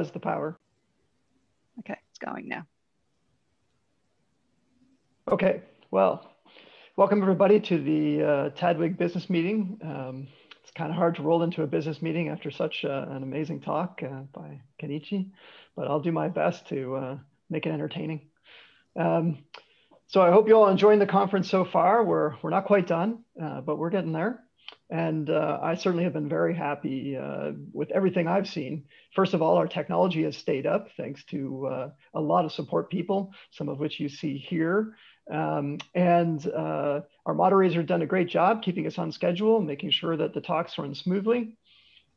has the power. Okay, it's going now. Okay, well, welcome everybody to the uh, Tadwig business meeting. Um, it's kind of hard to roll into a business meeting after such uh, an amazing talk uh, by Kenichi, but I'll do my best to uh, make it entertaining. Um, so I hope you all enjoying the conference so far. We're, we're not quite done, uh, but we're getting there. And uh, I certainly have been very happy uh, with everything I've seen. First of all, our technology has stayed up thanks to uh, a lot of support people, some of which you see here. Um, and uh, our moderators have done a great job keeping us on schedule, making sure that the talks run smoothly.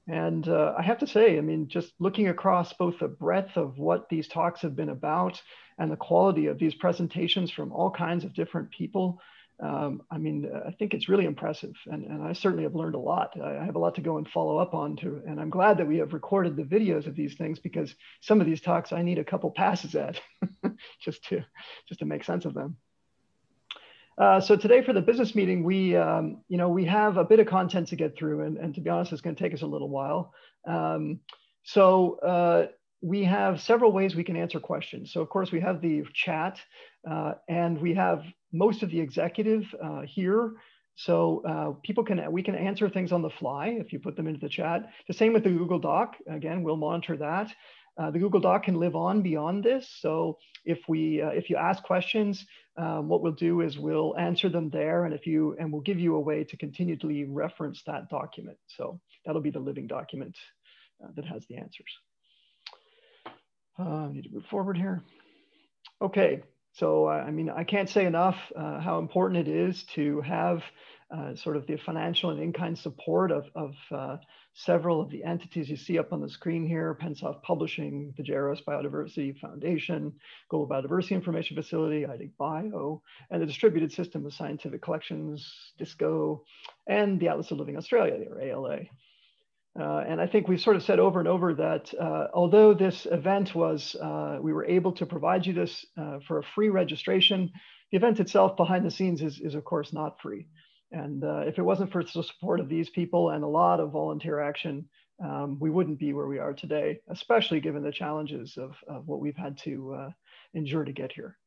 And uh, I have to say, I mean, just looking across both the breadth of what these talks have been about and the quality of these presentations from all kinds of different people, um, I mean, I think it's really impressive. And, and I certainly have learned a lot. I have a lot to go and follow up on too. And I'm glad that we have recorded the videos of these things because some of these talks I need a couple passes at just to just to make sense of them. Uh, so today for the business meeting, we, um, you know, we have a bit of content to get through, and, and to be honest, it's going to take us a little while. Um, so uh, we have several ways we can answer questions. So of course we have the chat, uh, and we have most of the executive uh, here. So uh, people can, we can answer things on the fly if you put them into the chat. The same with the Google Doc. Again, we'll monitor that. Uh, the Google Doc can live on beyond this. So if we, uh, if you ask questions, um, what we'll do is we'll answer them there, and if you, and we'll give you a way to continually reference that document. So that'll be the living document uh, that has the answers. Uh, I need to move forward here. Okay, so uh, I mean, I can't say enough uh, how important it is to have uh, sort of the financial and in-kind support of, of uh, several of the entities you see up on the screen here, Pensoft Publishing, the JRS Biodiversity Foundation, Global Biodiversity Information Facility, iDigBio, and the Distributed System of Scientific Collections, DiSSCo, and the Atlas of Living Australia, or ALA. Uh, and I think we've sort of said over and over that uh, although this event was, uh, we were able to provide you this uh, for a free registration, the event itself behind the scenes is, is of course not free. And uh, if it wasn't for the support of these people and a lot of volunteer action, um, we wouldn't be where we are today, especially given the challenges of, of what we've had to uh, endure to get here.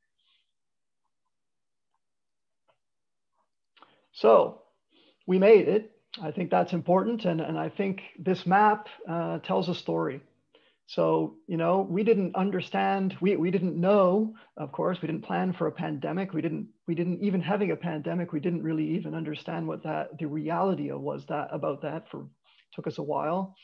So we made it. I think that's important. And, and I think this map uh, tells a story. So, you know, we didn't understand, we, we didn't know, of course, we didn't plan for a pandemic. We didn't, we didn't even having a pandemic, we didn't really even understand what that, the reality of was that about that for, took us a while.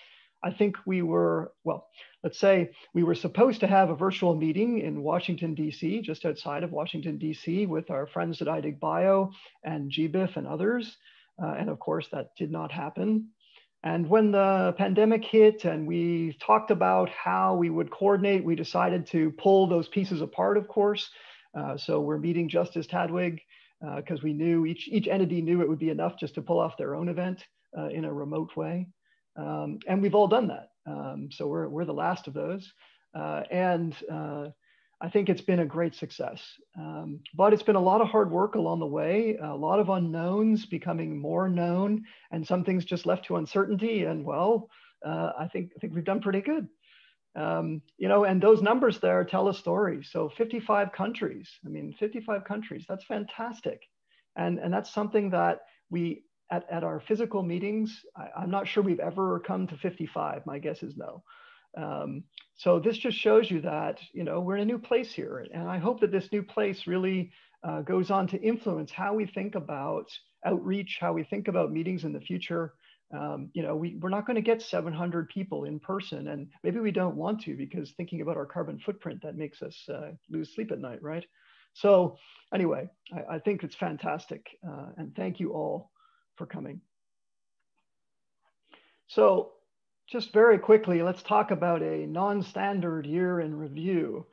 I think we were, well, let's say we were supposed to have a virtual meeting in Washington, DC, just outside of Washington, DC with our friends at iDigBio and GBIF and others. Uh, and of course, that did not happen. And when the pandemic hit and we talked about how we would coordinate, we decided to pull those pieces apart, of course. Uh, so we're meeting Justice Tadwig because uh, we knew each, each entity knew it would be enough just to pull off their own event uh, in a remote way. Um, and we've all done that. Um, so we're, we're the last of those. Uh, and uh, I think it's been a great success. Um, but it's been a lot of hard work along the way, a lot of unknowns becoming more known, and some things just left to uncertainty. And well, uh, I think I think we've done pretty good. Um, you know, and those numbers there tell a story. So 55 countries. I mean, 55 countries. That's fantastic, and and that's something that we at, at our physical meetings. I, I'm not sure we've ever come to 55. My guess is no. Um, so this just shows you that, you know, we're in a new place here. And I hope that this new place really uh, goes on to influence how we think about outreach, how we think about meetings in the future. Um, you know, we, we're not going to get 700 people in person, and maybe we don't want to because thinking about our carbon footprint, that makes us uh, lose sleep at night, right? So anyway, I, I think it's fantastic. Uh, and thank you all for coming. So just very quickly, let's talk about a non-standard year in review.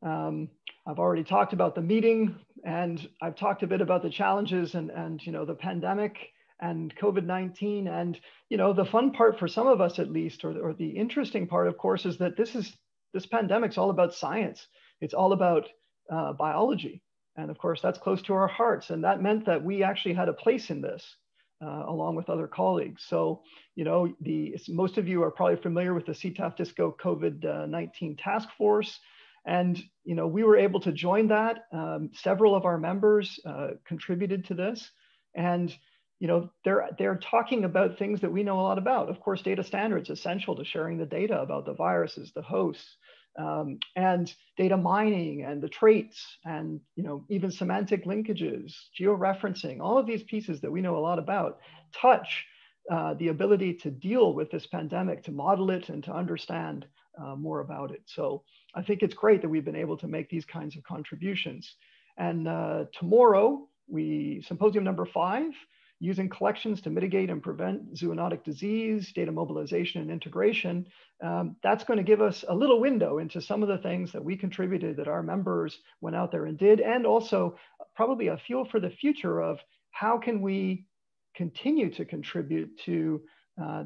Um, I've already talked about the meeting and I've talked a bit about the challenges and, and you know, the pandemic and COVID-19. And, you know, the fun part for some of us at least, or, or the interesting part, of course, is that this is, this pandemic's all about science. It's all about uh, biology. And of course, that's close to our hearts. And that meant that we actually had a place in this. Uh, along with other colleagues. So, you know, the most of you are probably familiar with the CETAF DiSSCo COVID-19 task force. And, you know, we were able to join that. Um, several of our members uh, contributed to this. And, you know, they're, they're talking about things that we know a lot about. Of course, data standards essential to sharing the data about the viruses, the hosts, um, and data mining and the traits and you know even semantic linkages, georeferencing, all of these pieces that we know a lot about touch uh, the ability to deal with this pandemic, to model it and to understand uh, more about it. So I think it's great that we've been able to make these kinds of contributions. And uh, tomorrow, we symposium number five, using collections to mitigate and prevent zoonotic disease, data mobilization and integration, um, that's going to give us a little window into some of the things that we contributed that our members went out there and did, and also probably a fuel for the future of how can we continue to contribute to uh,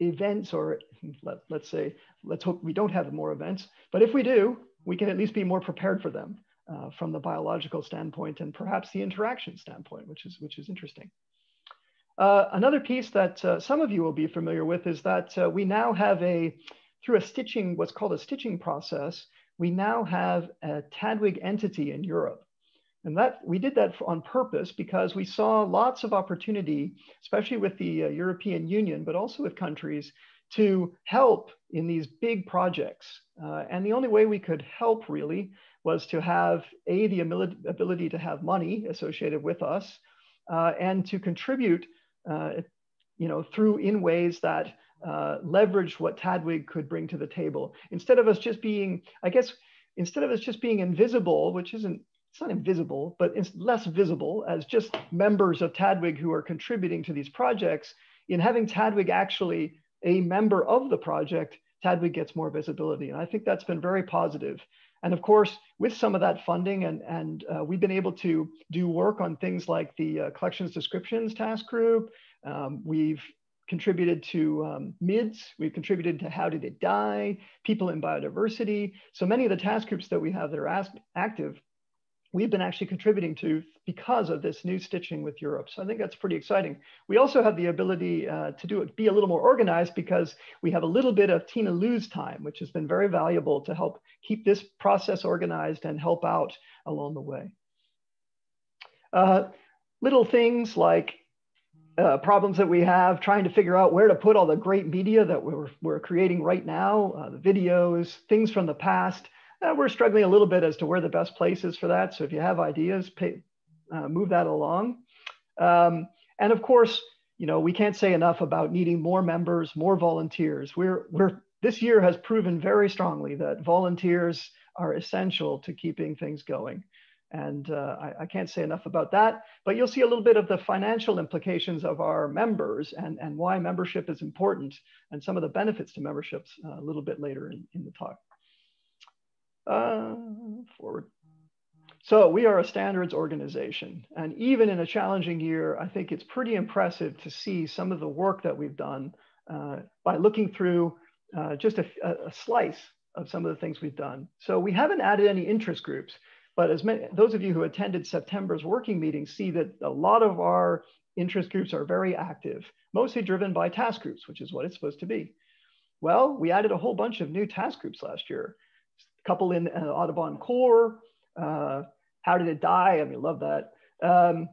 events or let, let's say, let's hope we don't have more events, but if we do, we can at least be more prepared for them uh, from the biological standpoint and perhaps the interaction standpoint, which is, which is interesting. Uh, another piece that uh, some of you will be familiar with is that uh, we now have a, through a stichting, what's called a stichting process, we now have a TADWIG entity in Europe. And that we did that on purpose because we saw lots of opportunity, especially with the uh, European Union, but also with countries to help in these big projects. Uh, and the only way we could help really was to have a the ability to have money associated with us uh, and to contribute uh, you know through in ways that uh, leverage what tadwig could bring to the table. Instead of us just being i guess instead of us just being invisible which isn't it's not invisible but it's less visible as just members of tadwig who are contributing to these projects in having tadwig actually a member of the project tadwig gets more visibility. And i think that's been very positive and of course, with some of that funding, and, and uh, we've been able to do work on things like the uh, collections descriptions task group. Um, we've contributed to um, MIDS, we've contributed to How Did It Die, People in Biodiversity. So many of the task groups that we have that are active we've been actually contributing to because of this new stichting with Europe. So I think that's pretty exciting. We also have the ability uh, to do it, be a little more organized because we have a little bit of Tina Lou's time, which has been very valuable to help keep this process organized and help out along the way. Uh, little things like uh, problems that we have, trying to figure out where to put all the great media that we're, we're creating right now, uh, the videos, things from the past, uh, we're struggling a little bit as to where the best place is for that. So if you have ideas, pay, uh, move that along. Um, and of course, you know, we can't say enough about needing more members, more volunteers. We're, we're, this year has proven very strongly that volunteers are essential to keeping things going. And uh, I, I, can't say enough about that, but you'll see a little bit of the financial implications of our members and, and why membership is important and some of the benefits to memberships uh, a little bit later in, in the talk. Uh, forward. So we are a standards organization. And even in a challenging year, I think it's pretty impressive to see some of the work that we've done uh, by looking through uh, just a, a, slice of some of the things we've done. So we haven't added any interest groups, but as many, those of you who attended September's working meeting see that a lot of our interest groups are very active, mostly driven by task groups, which is what it's supposed to be. Well, we added a whole bunch of new task groups last year couple in uh, Audubon core. Uh, how did it die? I mean, love that. Um,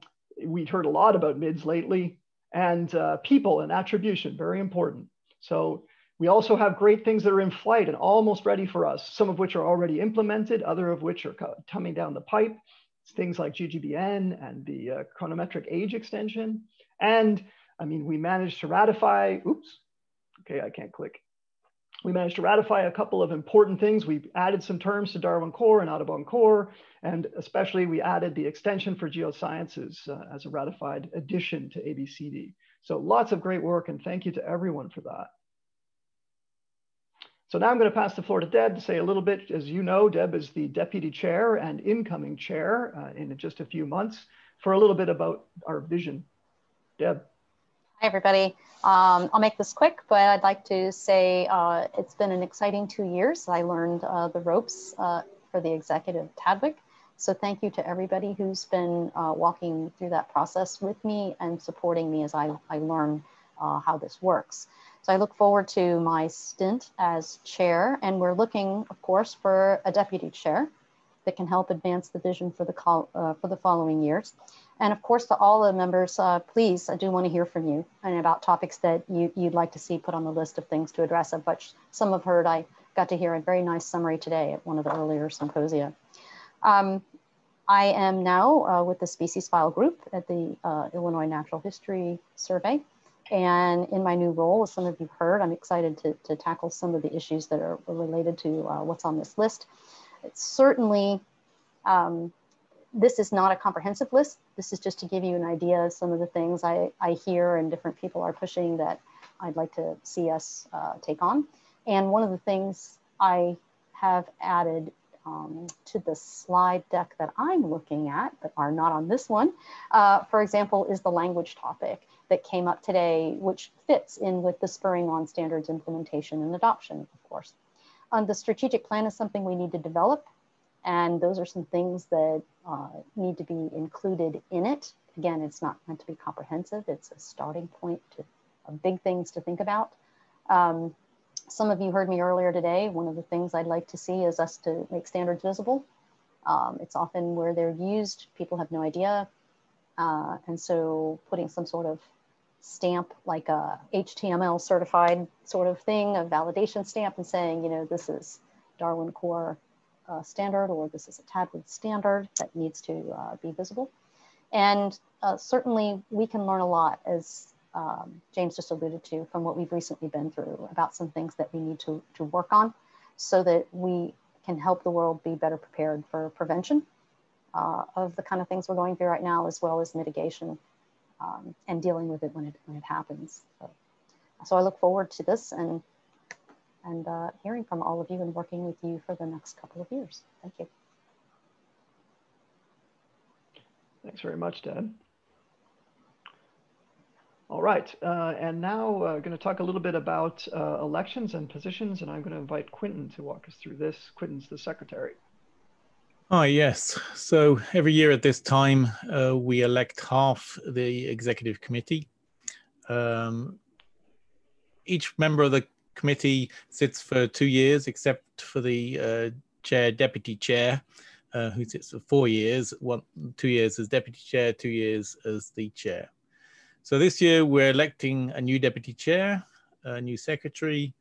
we've heard a lot about MIDS lately and uh, people and attribution, very important. So we also have great things that are in flight and almost ready for us, some of which are already implemented, other of which are coming down the pipe. It's things like GGBN and the uh, chronometric age extension. And I mean, we managed to ratify, oops, okay, I can't click we managed to ratify a couple of important things. We added some terms to Darwin Core and Audubon Core, and especially we added the extension for geosciences uh, as a ratified addition to ABCD. So lots of great work and thank you to everyone for that. So now I'm going to pass the floor to Deb to say a little bit. As you know, Deb is the deputy chair and incoming chair uh, in just a few months for a little bit about our vision. Deb. Hi, everybody. Um, I'll make this quick, but I'd like to say uh, it's been an exciting two years. I learned uh, the ropes uh, for the executive Tadwig. So thank you to everybody who's been uh, walking through that process with me and supporting me as I, I learn uh, how this works. So I look forward to my stint as chair and we're looking, of course, for a deputy chair that can help advance the vision for the, call, uh, for the following years. And of course, to all the members, uh, please, I do want to hear from you and about topics that you, would like to see put on the list of things to address, of which some have heard. I got to hear a very nice summary today at one of the earlier symposia. Um, I am now uh, with the Species File Group at the uh, Illinois Natural History Survey. And in my new role, as some of you heard, I'm excited to, to tackle some of the issues that are related to uh, what's on this list. It's certainly, um, this is not a comprehensive list. This is just to give you an idea of some of the things I, I hear and different people are pushing that I'd like to see us uh, take on. And one of the things I have added um, to the slide deck that I'm looking at, but are not on this one, uh, for example, is the language topic that came up today, which fits in with the spurring on standards implementation and adoption, of course. Um, the strategic plan is something we need to develop, and those are some things that uh, need to be included in it. Again, it's not meant to be comprehensive. It's a starting point to uh, big things to think about. Um, some of you heard me earlier today. One of the things I'd like to see is us to make standards visible. Um, it's often where they're used, people have no idea. Uh, and so putting some sort of stamp, like a HTML certified sort of thing, a validation stamp and saying, you know, this is Darwin Core uh, standard or this is a TADWIG standard that needs to uh, be visible. And uh, certainly we can learn a lot as um, James just alluded to from what we've recently been through about some things that we need to, to work on so that we can help the world be better prepared for prevention uh, of the kind of things we're going through right now, as well as mitigation um, and dealing with it when it, when it happens. So, so I look forward to this and, and uh, hearing from all of you and working with you for the next couple of years. Thank you. Thanks very much, Deb. All right, uh, and now uh, going to talk a little bit about uh, elections and positions, and I'm going to invite Quentin to walk us through this. Quentin's the secretary. Ah, yes. So every year at this time, uh, we elect half the executive committee. Um, each member of the committee sits for two years, except for the uh, chair, deputy chair, uh, who sits for four years, one, two years as deputy chair, two years as the chair. So this year we're electing a new deputy chair, a new secretary,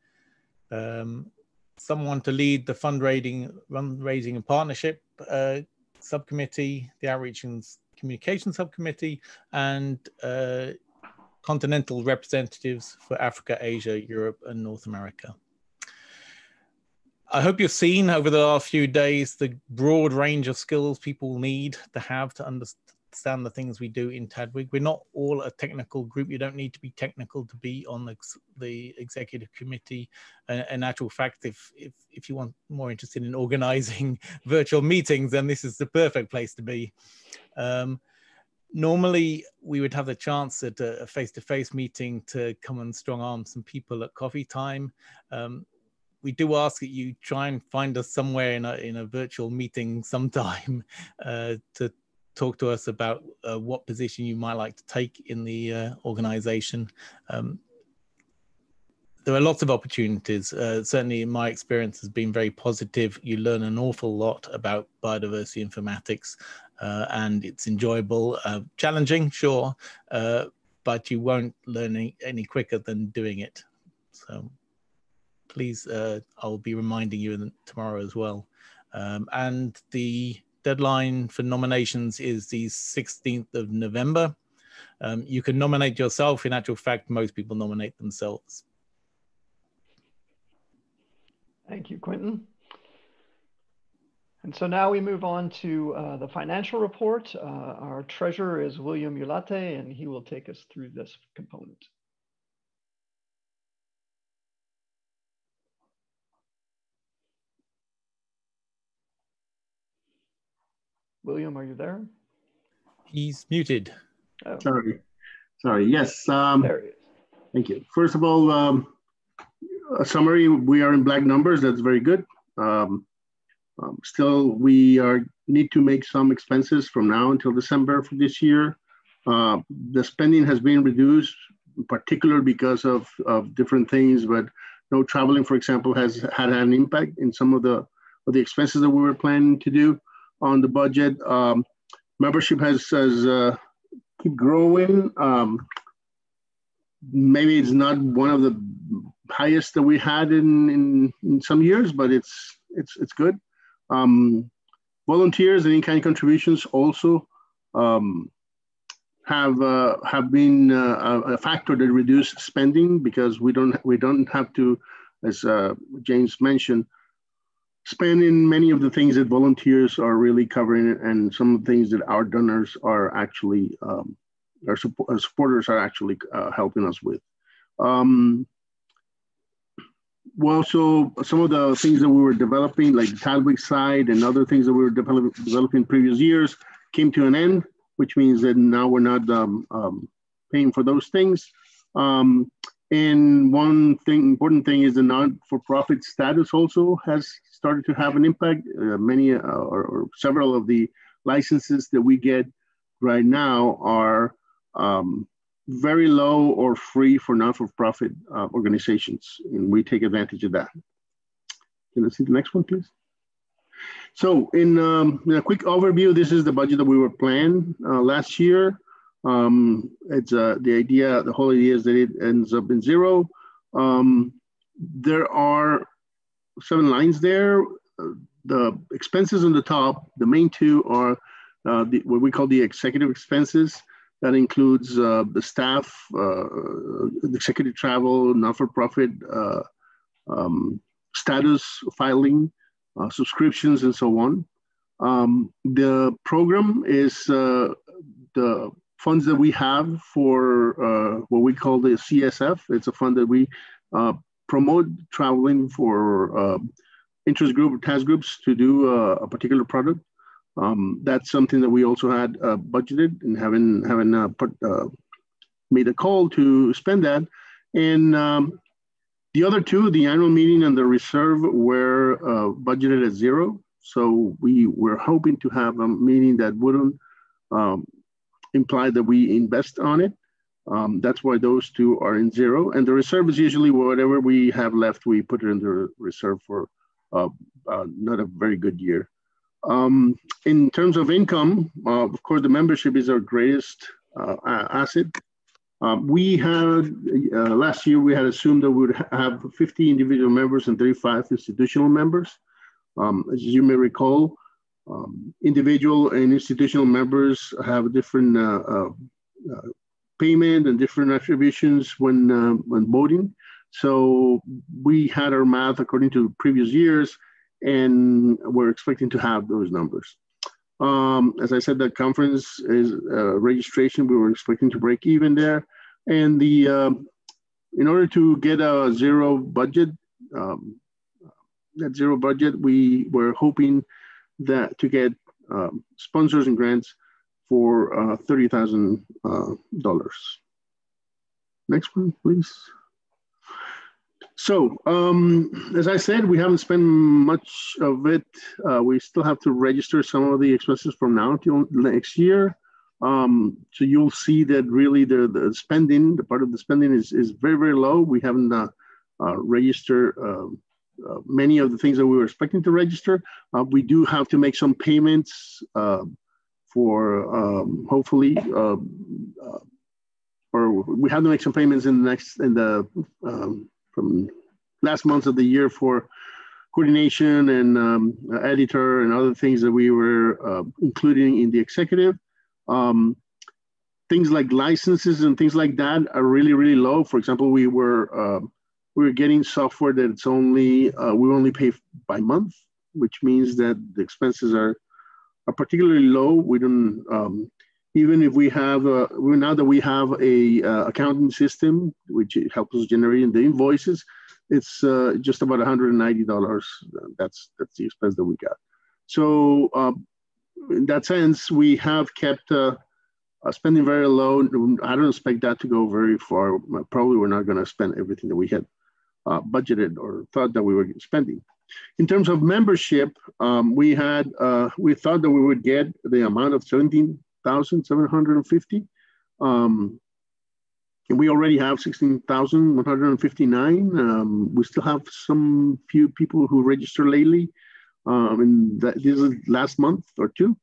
um, someone to lead the fundraising, fundraising and partnership uh, subcommittee, the outreach and communication subcommittee, and uh, continental representatives for Africa, Asia, Europe, and North America. I hope you've seen over the last few days the broad range of skills people need to have to understand the things we do in Tadwig. We're not all a technical group. You don't need to be technical to be on the, the executive committee. Uh, in actual fact, if, if, if you want more interested in organizing virtual meetings, then this is the perfect place to be. Um, normally we would have the chance at a face-to-face meeting to come and strong arm some people at coffee time. Um, we do ask that you try and find us somewhere in a, in a virtual meeting sometime uh, to talk to us about uh, what position you might like to take in the uh, organization. Um, there are lots of opportunities. Uh, certainly, in my experience, has been very positive. You learn an awful lot about biodiversity informatics, and it's enjoyable, uh, challenging, sure, uh, but you won't learn any, any, quicker than doing it. So, please, I'll be reminding you tomorrow as well. Um, and the deadline for nominations is the 16th of November. Um, you can nominate yourself. In actual fact, most people nominate themselves. Thank you, Quentin. And so now we move on to uh, the financial report. Uh, our treasurer is William Ulate, and he will take us through this component. William, are you there? He's muted. Oh. Sorry. Sorry. Yes. Um, there he is. Thank you. First of all, um, a summary, we are in black numbers. That's very good. Um, um, still, we are need to make some expenses from now until December for this year. Uh, the spending has been reduced, in particular because of, of different things, but no traveling, for example, has had an impact in some of the of the expenses that we were planning to do on the budget. Um, membership has has uh, keep growing. Um, maybe it's not one of the highest that we had in, in, in some years, but it's it's it's good. Um, volunteers and in-kind contributions also um, have uh, have been uh, a factor that reduce spending because we don't we don't have to, as uh, James mentioned, spend in many of the things that volunteers are really covering and some of the things that our donors are actually um, our, support, our, supporters are actually uh, helping us with. Um, well, so some of the things that we were developing, like the Tadwig side and other things that we were develop, developing previous years, came to an end, which means that now we're not um, um, paying for those things. Um, and one thing, important thing is the non-for-profit status also has started to have an impact. Uh, many uh, or, or, several of the licenses that we get right now are um, very low or free for non-for-profit uh, organizations, and we take advantage of that. Can I see the next one, please? So in, um, in a quick overview, this is the budget that we were planned uh, last year. Um, it's uh, the idea, the whole idea is that it ends up in zero. Um, there are seven lines there. The expenses on the top, the main two are uh, the, what we call the executive expenses. That includes uh, the staff, uh, the executive travel, not-for-profit uh, um, status filing, uh, subscriptions, and so on. Um, the program is uh, the funds that we have for what we call the CSF. It's a fund that we promote traveling for interest group or task groups to do a particular product. Um, that's something that we also had uh, budgeted and haven't haven't uh, put, uh, made a call to spend that. And um, the other two, the annual meeting and the reserve, were uh, budgeted at zero. So we were hoping to have a meeting that wouldn't um, imply that we invest on it. Um, that's why those two are in zero. And the reserve is usually whatever we have left, we put it in the reserve for uh, uh, not a very good year. Um, in terms of income, uh, of course, the membership is our greatest uh, asset. Um, we had, uh, last year, we had assumed that we would have 50 individual members and 35 institutional members. Um, as you may recall, um, individual and institutional members have different uh, uh, uh, payment and different attributions when, when voting. So we had our math according to previous years and we're expecting to have those numbers. Um, as I said, the conference is uh, registration. We were expecting to break even there, and the um, in order to get a zero budget, um, that zero budget, we were hoping that to get um, sponsors and grants for uh, thirty thousand uh, dollars. Next one, please. So, um, as I said, we haven't spent much of it. Uh, we still have to register some of the expenses from now until next year. Um, so you'll see that really the, the spending, the part of the spending is, is very, very low. We haven't uh, uh, registered um, uh, many of the things that we were expecting to register. Uh, we do have to make some payments uh, for um, hopefully, um, or we have to make some payments in the next, in the, um, from last months of the year for coordination and um, editor and other things that we were uh, including in the executive. Um, things like licenses and things like that are really, really low. For example, we were uh, we were getting software that it's only uh, we only pay by month, which means that the expenses are are particularly low. We don't um, even if we have now that we have a uh, accounting system which helps us generating the invoices it's uh, just about $190 that's that's the expense that we got. So uh, in that sense we have kept uh, spending very low. I don't expect that to go very far. Probably we're not going to spend everything that we had uh, budgeted or thought that we were spending. In terms of membership, um, we had uh, we thought that we would get the amount of seventeen thousand seven hundred. Um, and we already have 16,159. Um, we still have some few people who registered lately. Um, and that, this is last month or two.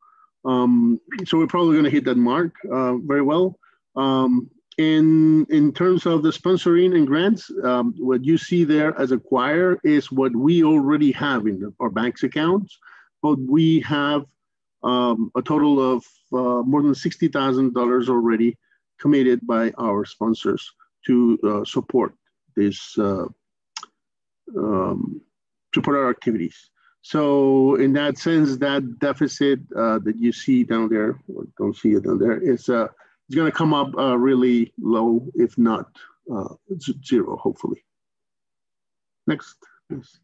Um, so we're probably going to hit that mark uh, very well. Um, in in terms of the sponsoring and grants, um, what you see there as a choir is what we already have in our bank's accounts, but we have um, a total of uh, more than sixty thousand dollars already committed by our sponsors to uh, support this uh, um, support our activities. So in that sense, that deficit uh, that you see down there, don't see it down there, is uh, it's going to come up uh, really low, if not uh, zero, hopefully. Next, please.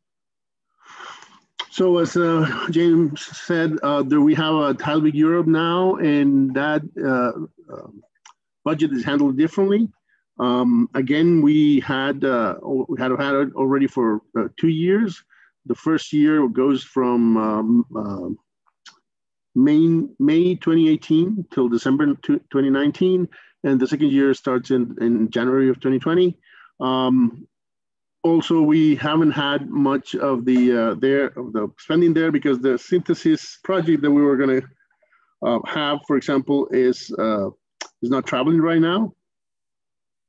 So as uh, James said, uh, there we have a Tadwig Europe now, and that uh, um, budget is handled differently. Um, again, we had uh, we had had it already for two years the first year goes from um, uh, May, May 2018 till December 2019, and the second year starts in, in January of 2020. Um, also, we haven't had much of the uh, there of the spending there because the SYNTHESYS project that we were going to uh, have, for example, is uh, is not traveling right now.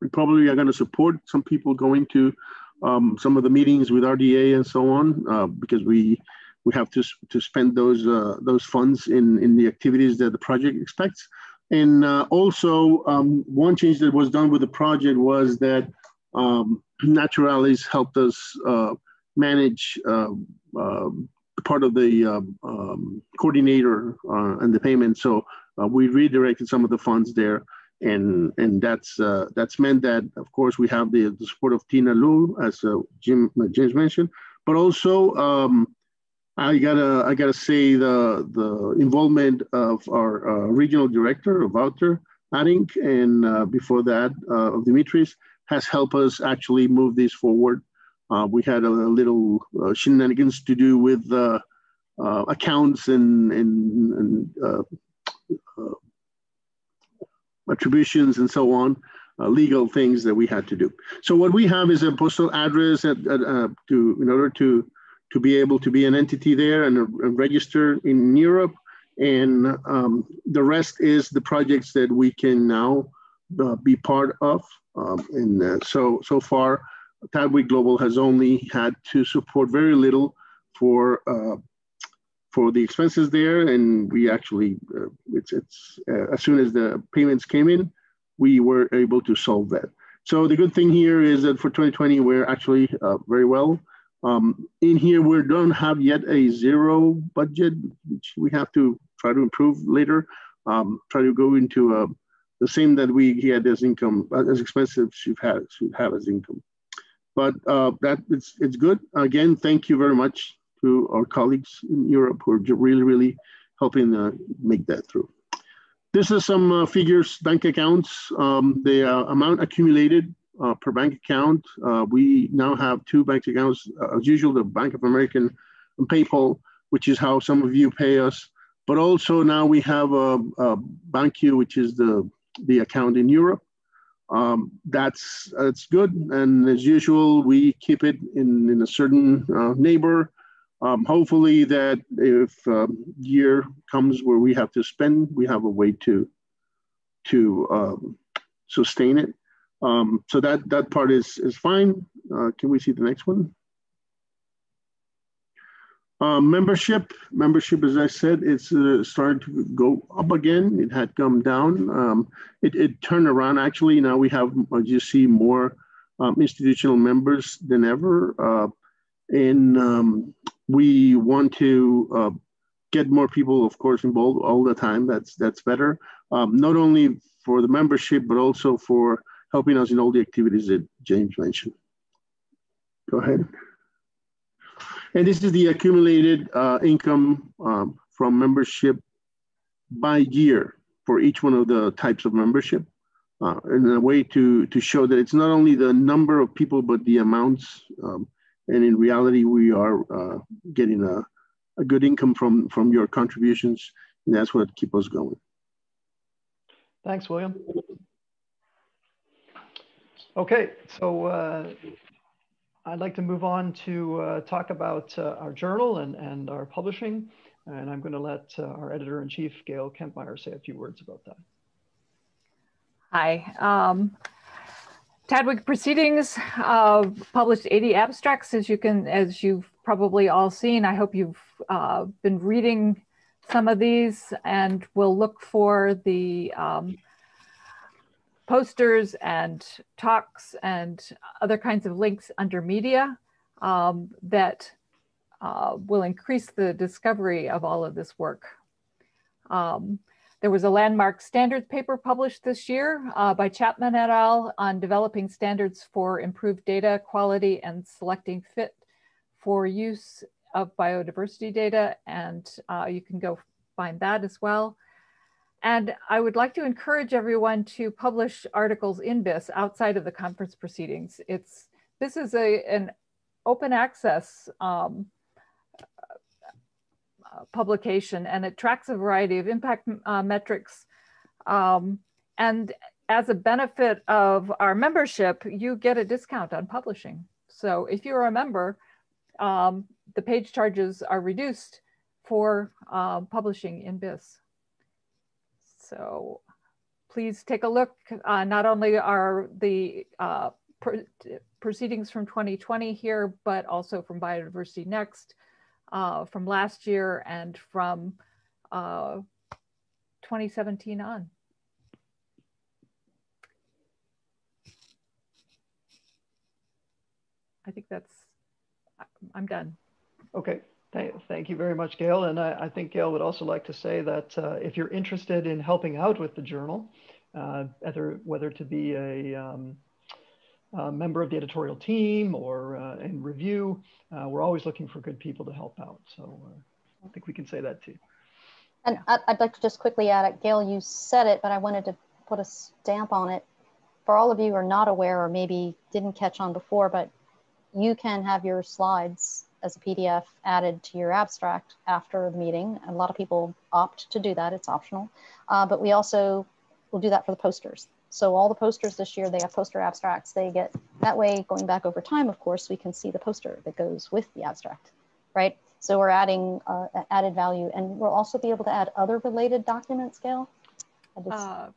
We probably are going to support some people going to um, some of the meetings with RDA and so on, uh, because we we have to to spend those uh, those funds in in the activities that the project expects. And uh, also, um, one change that was done with the project was that um, Naturalis helped us uh, manage uh, uh, part of the um, coordinator and the payment. So we redirected some of the funds there and and that's uh, that's meant that of course we have the, the support of Tina Lu as uh, Jim uh, James mentioned, but also um, I gotta I gotta say the the involvement of our uh, regional director of Wouter Addink and uh, before that uh, of Dimitris has helped us actually move this forward. we had a, a little shenanigans to do with accounts and and, and attributions and so on, uh, legal things that we had to do. So what we have is a postal address at, at, uh, to in order to to be able to be an entity there and, uh, register in Europe. And um, the rest is the projects that we can now uh, be part of. Um, and uh, so so far, Tadwig Global has only had to support very little for uh, for the expenses there, and we actually uh, it's it's uh, as soon as the payments came in, we were able to solve that. So the good thing here is that for 2020 we're actually uh, very well. Um, in here we don't have yet a zero budget, which we have to try to improve later. Um, try to go into uh, the same that we had as income as should have should have as income. But uh, that it's it's good. Again, thank you very much to our colleagues in Europe who are really, really helping uh, make that through. This is some uh, figures, bank accounts, um, the uh, amount accumulated uh, per bank account. Uh, we now have two bank accounts, as usual, the Bank of American and PayPal, which is how some of you pay us. But also now we have a, a BankU, which is the, the account in Europe. Um, that's that's good, and as usual, we keep it in, in a certain neighbor um, hopefully that if um, year comes where we have to spend, we have a way to to um, sustain it. Um, so that that part is is fine. Uh, can we see the next one? Um, membership, membership, as I said, it's uh, starting to go up again. It had come down. Um, it, it turned around actually. Now we have, as you see, more institutional members than ever. Uh, and um, we want to uh, get more people, of course, involved all the time. That's that's better, um, not only for the membership, but also for helping us in all the activities that James mentioned. Go ahead. And this is the accumulated uh, income um, from membership by year for each one of the types of membership. Uh, in a way to, to show that it's not only the number of people, but the amounts um, And in reality, we are uh, getting a, a good income from, from your contributions, and that's what keep us going. Thanks, William. Okay, so uh, I'd like to move on to uh, talk about uh, our journal and, and our publishing. And I'm going to let uh, our editor-in-chief, Gail Kampmeier, say a few words about that. Hi. Um, Tadwig Proceedings uh, published 80 abstracts, as you can, as you've probably all seen. I hope you've uh, been reading some of these and we'll look for the um, posters and talks and other kinds of links under media um, that uh, will increase the discovery of all of this work. Um, there was a landmark standards paper published this year uh, by Chapman et al. on developing standards for improved data quality and selecting fit for use of biodiversity data. And uh, you can go find that as well. And I would like to encourage everyone to publish articles in BISS outside of the conference proceedings. It's this is a an open access um, publication and it tracks a variety of impact uh, metrics. Um, and as a benefit of our membership, you get a discount on publishing. So if you're a member, um, the page charges are reduced for uh, publishing in BISS. So please take a look. Uh, not only are the uh, proceedings from 2020 here, but also from Biodiversity Next uh, from last year and from uh, 2017 on. I think that's, I'm done. Okay, Thank you very much, Gail. And I, I, think Gail would also like to say that uh, if you're interested in helping out with the journal, uh, whether, whether to be a, um, a, member of the editorial team or uh, in review, uh, we're always looking for good people to help out. So uh, I think we can say that too. And I'd like to just quickly add it. Gail, you said it, but I wanted to put a stamp on it. For all of you who are not aware or maybe didn't catch on before, but you can have your slides as a PDF added to your abstract after the meeting. A lot of people opt to do that, it's optional. Uh, but we also will do that for the posters. So all the posters this year, they have poster abstracts. They get, that way, going back over time, of course, we can see the poster that goes with the abstract, right? So we're adding uh, added value and we'll also be able to add other related documents, Gail. Uh,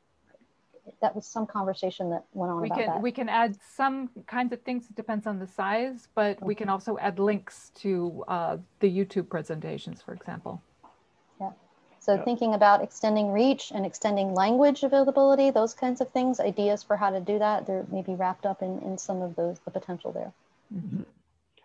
that was some conversation that went on we about can that. we can add some kinds of things it depends on the size but okay. we can also add links to uh, the youtube presentations for example yeah so yeah. thinking about extending reach and extending language availability those kinds of things ideas for how to do that they're maybe wrapped up in in some of those the potential there mm -hmm.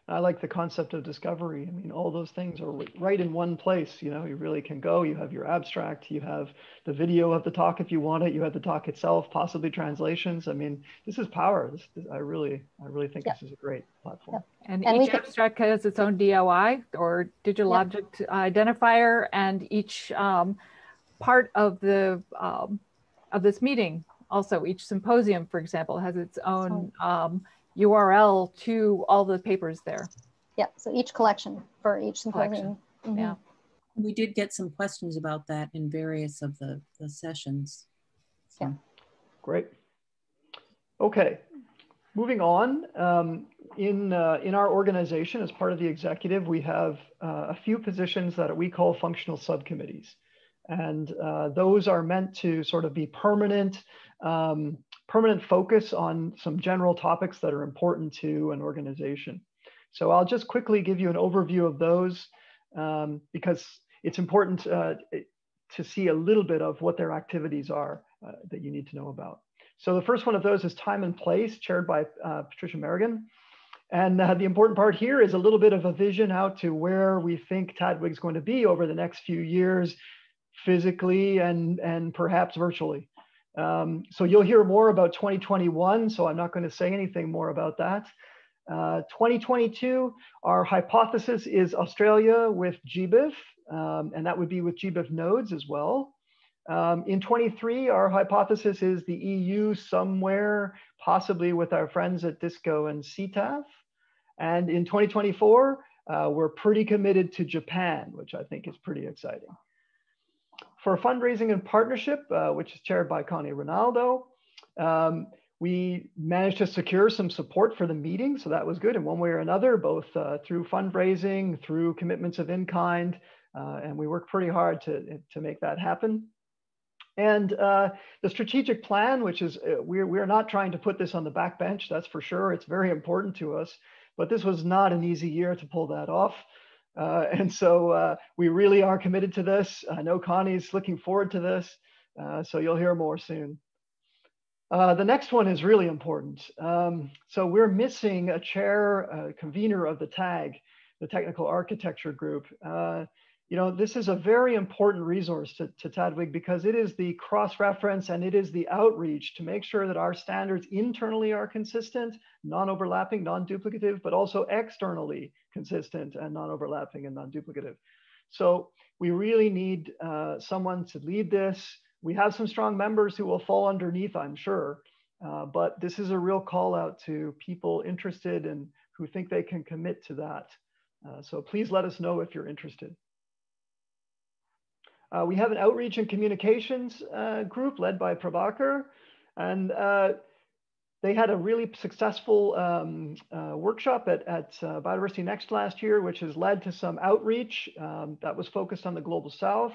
I like the concept of discovery. I mean, all those things are right in one place. You know, you really can go. You have your abstract, you have the video of the talk if you want it, you have the talk itself, possibly translations. I mean, this is power. This, this I really, I really think this is a great platform. And, and each abstract has its own DOI or digital object identifier, and each um, part of the um, of this meeting, also each symposium, for example, has its own. Um, URL to all the papers there. Yeah, so each collection for each symposium. Mm -hmm. Yeah. We did get some questions about that in various of the, the sessions. So. Yeah. Great. Okay, moving on. Um, in, uh, in our organization, as part of the executive, we have uh, a few positions that we call functional subcommittees. And uh, those are meant to sort of be permanent um, permanent focus on some general topics that are important to an organization. So I'll just quickly give you an overview of those um, because it's important uh, to see a little bit of what their activities are uh, that you need to know about. So the first one of those is time and place, chaired by uh, Patricia Mergen. And uh, the important part here is a little bit of a vision out to where we think Tadwig's going to be over the next few years, physically and, and perhaps virtually. Um, so you'll hear more about 2021, so I'm not going to say anything more about that. Uh, 2022, our hypothesis is Australia with GBIF, um, and that would be with GBIF nodes as well. Um, in 23, our hypothesis is the EU somewhere, possibly with our friends at DiSSCo and CETAF. And in 2024, uh, we're pretty committed to Japan, which I think is pretty exciting. For fundraising and partnership, uh, which is chaired by Connie Rinaldo, um, we managed to secure some support for the meeting. So that was good in one way or another, both uh, through fundraising, through commitments of in-kind, uh, and we worked pretty hard to, to make that happen. And uh, the strategic plan, which is, uh, we're, we're not trying to put this on the back bench, that's for sure. It's very important to us, but this was not an easy year to pull that off. Uh, and so uh, we really are committed to this. I know Connie's looking forward to this, so you'll hear more soon. Uh, the next one is really important. Um, so we're missing a chair, a convener of the TAG, the Technical Architecture Group. You know, this is a very important resource to, to Tadwig because it is the cross-reference and it is the outreach to make sure that our standards internally are consistent, non-overlapping, non-duplicative, but also externally consistent and non-overlapping and non-duplicative. So we really need uh, someone to lead this, we have some strong members who will fall underneath, I'm sure, uh, but this is a real call out to people interested and who think they can commit to that. Uh, so please let us know if you're interested. Uh, we have an outreach and communications uh, group led by Prabhakar, and uh, they had a really successful um, uh, workshop at, at Biodiversity Next last year, which has led to some outreach um, that was focused on the Global South.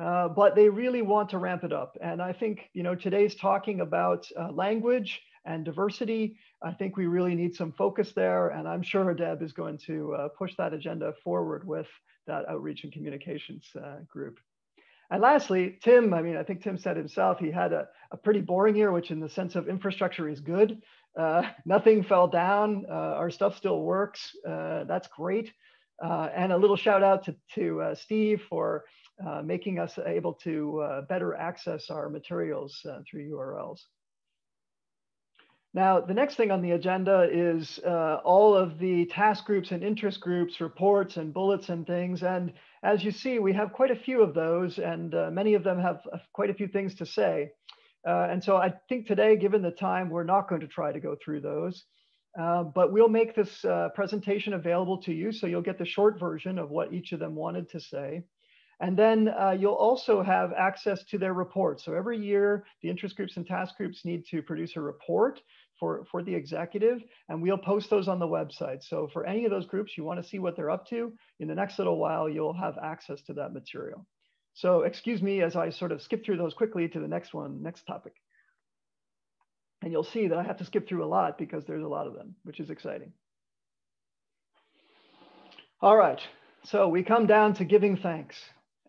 Uh, but they really want to ramp it up. And I think, you know, today's talking about uh, language and diversity. I think we really need some focus there. And I'm sure Deb is going to uh, push that agenda forward with that outreach and communications uh, group. And lastly, Tim, I mean, I think Tim said himself, he had a, a pretty boring year, which in the sense of infrastructure is good. Uh, nothing fell down. our stuff still works. that's great. and a little shout out to, to Steve for uh, making us able to uh, better access our materials uh, through URLs. Now, the next thing on the agenda is uh, all of the task groups and interest groups, reports and bullets and things. And as you see, we have quite a few of those and uh, many of them have quite a few things to say. and so I think today, given the time, we're not going to try to go through those. Uh, but we'll make this uh, presentation available to you so you'll get the short version of what each of them wanted to say. And then uh, you'll also have access to their reports. So every year, the interest groups and task groups need to produce a report for, for the executive, and we'll post those on the website. So for any of those groups, you wanna see what they're up to, in the next little while, you'll have access to that material. So excuse me as I sort of skip through those quickly to the next one, next topic. And you'll see that I have to skip through a lot because there's a lot of them, which is exciting. All right, so we come down to giving thanks.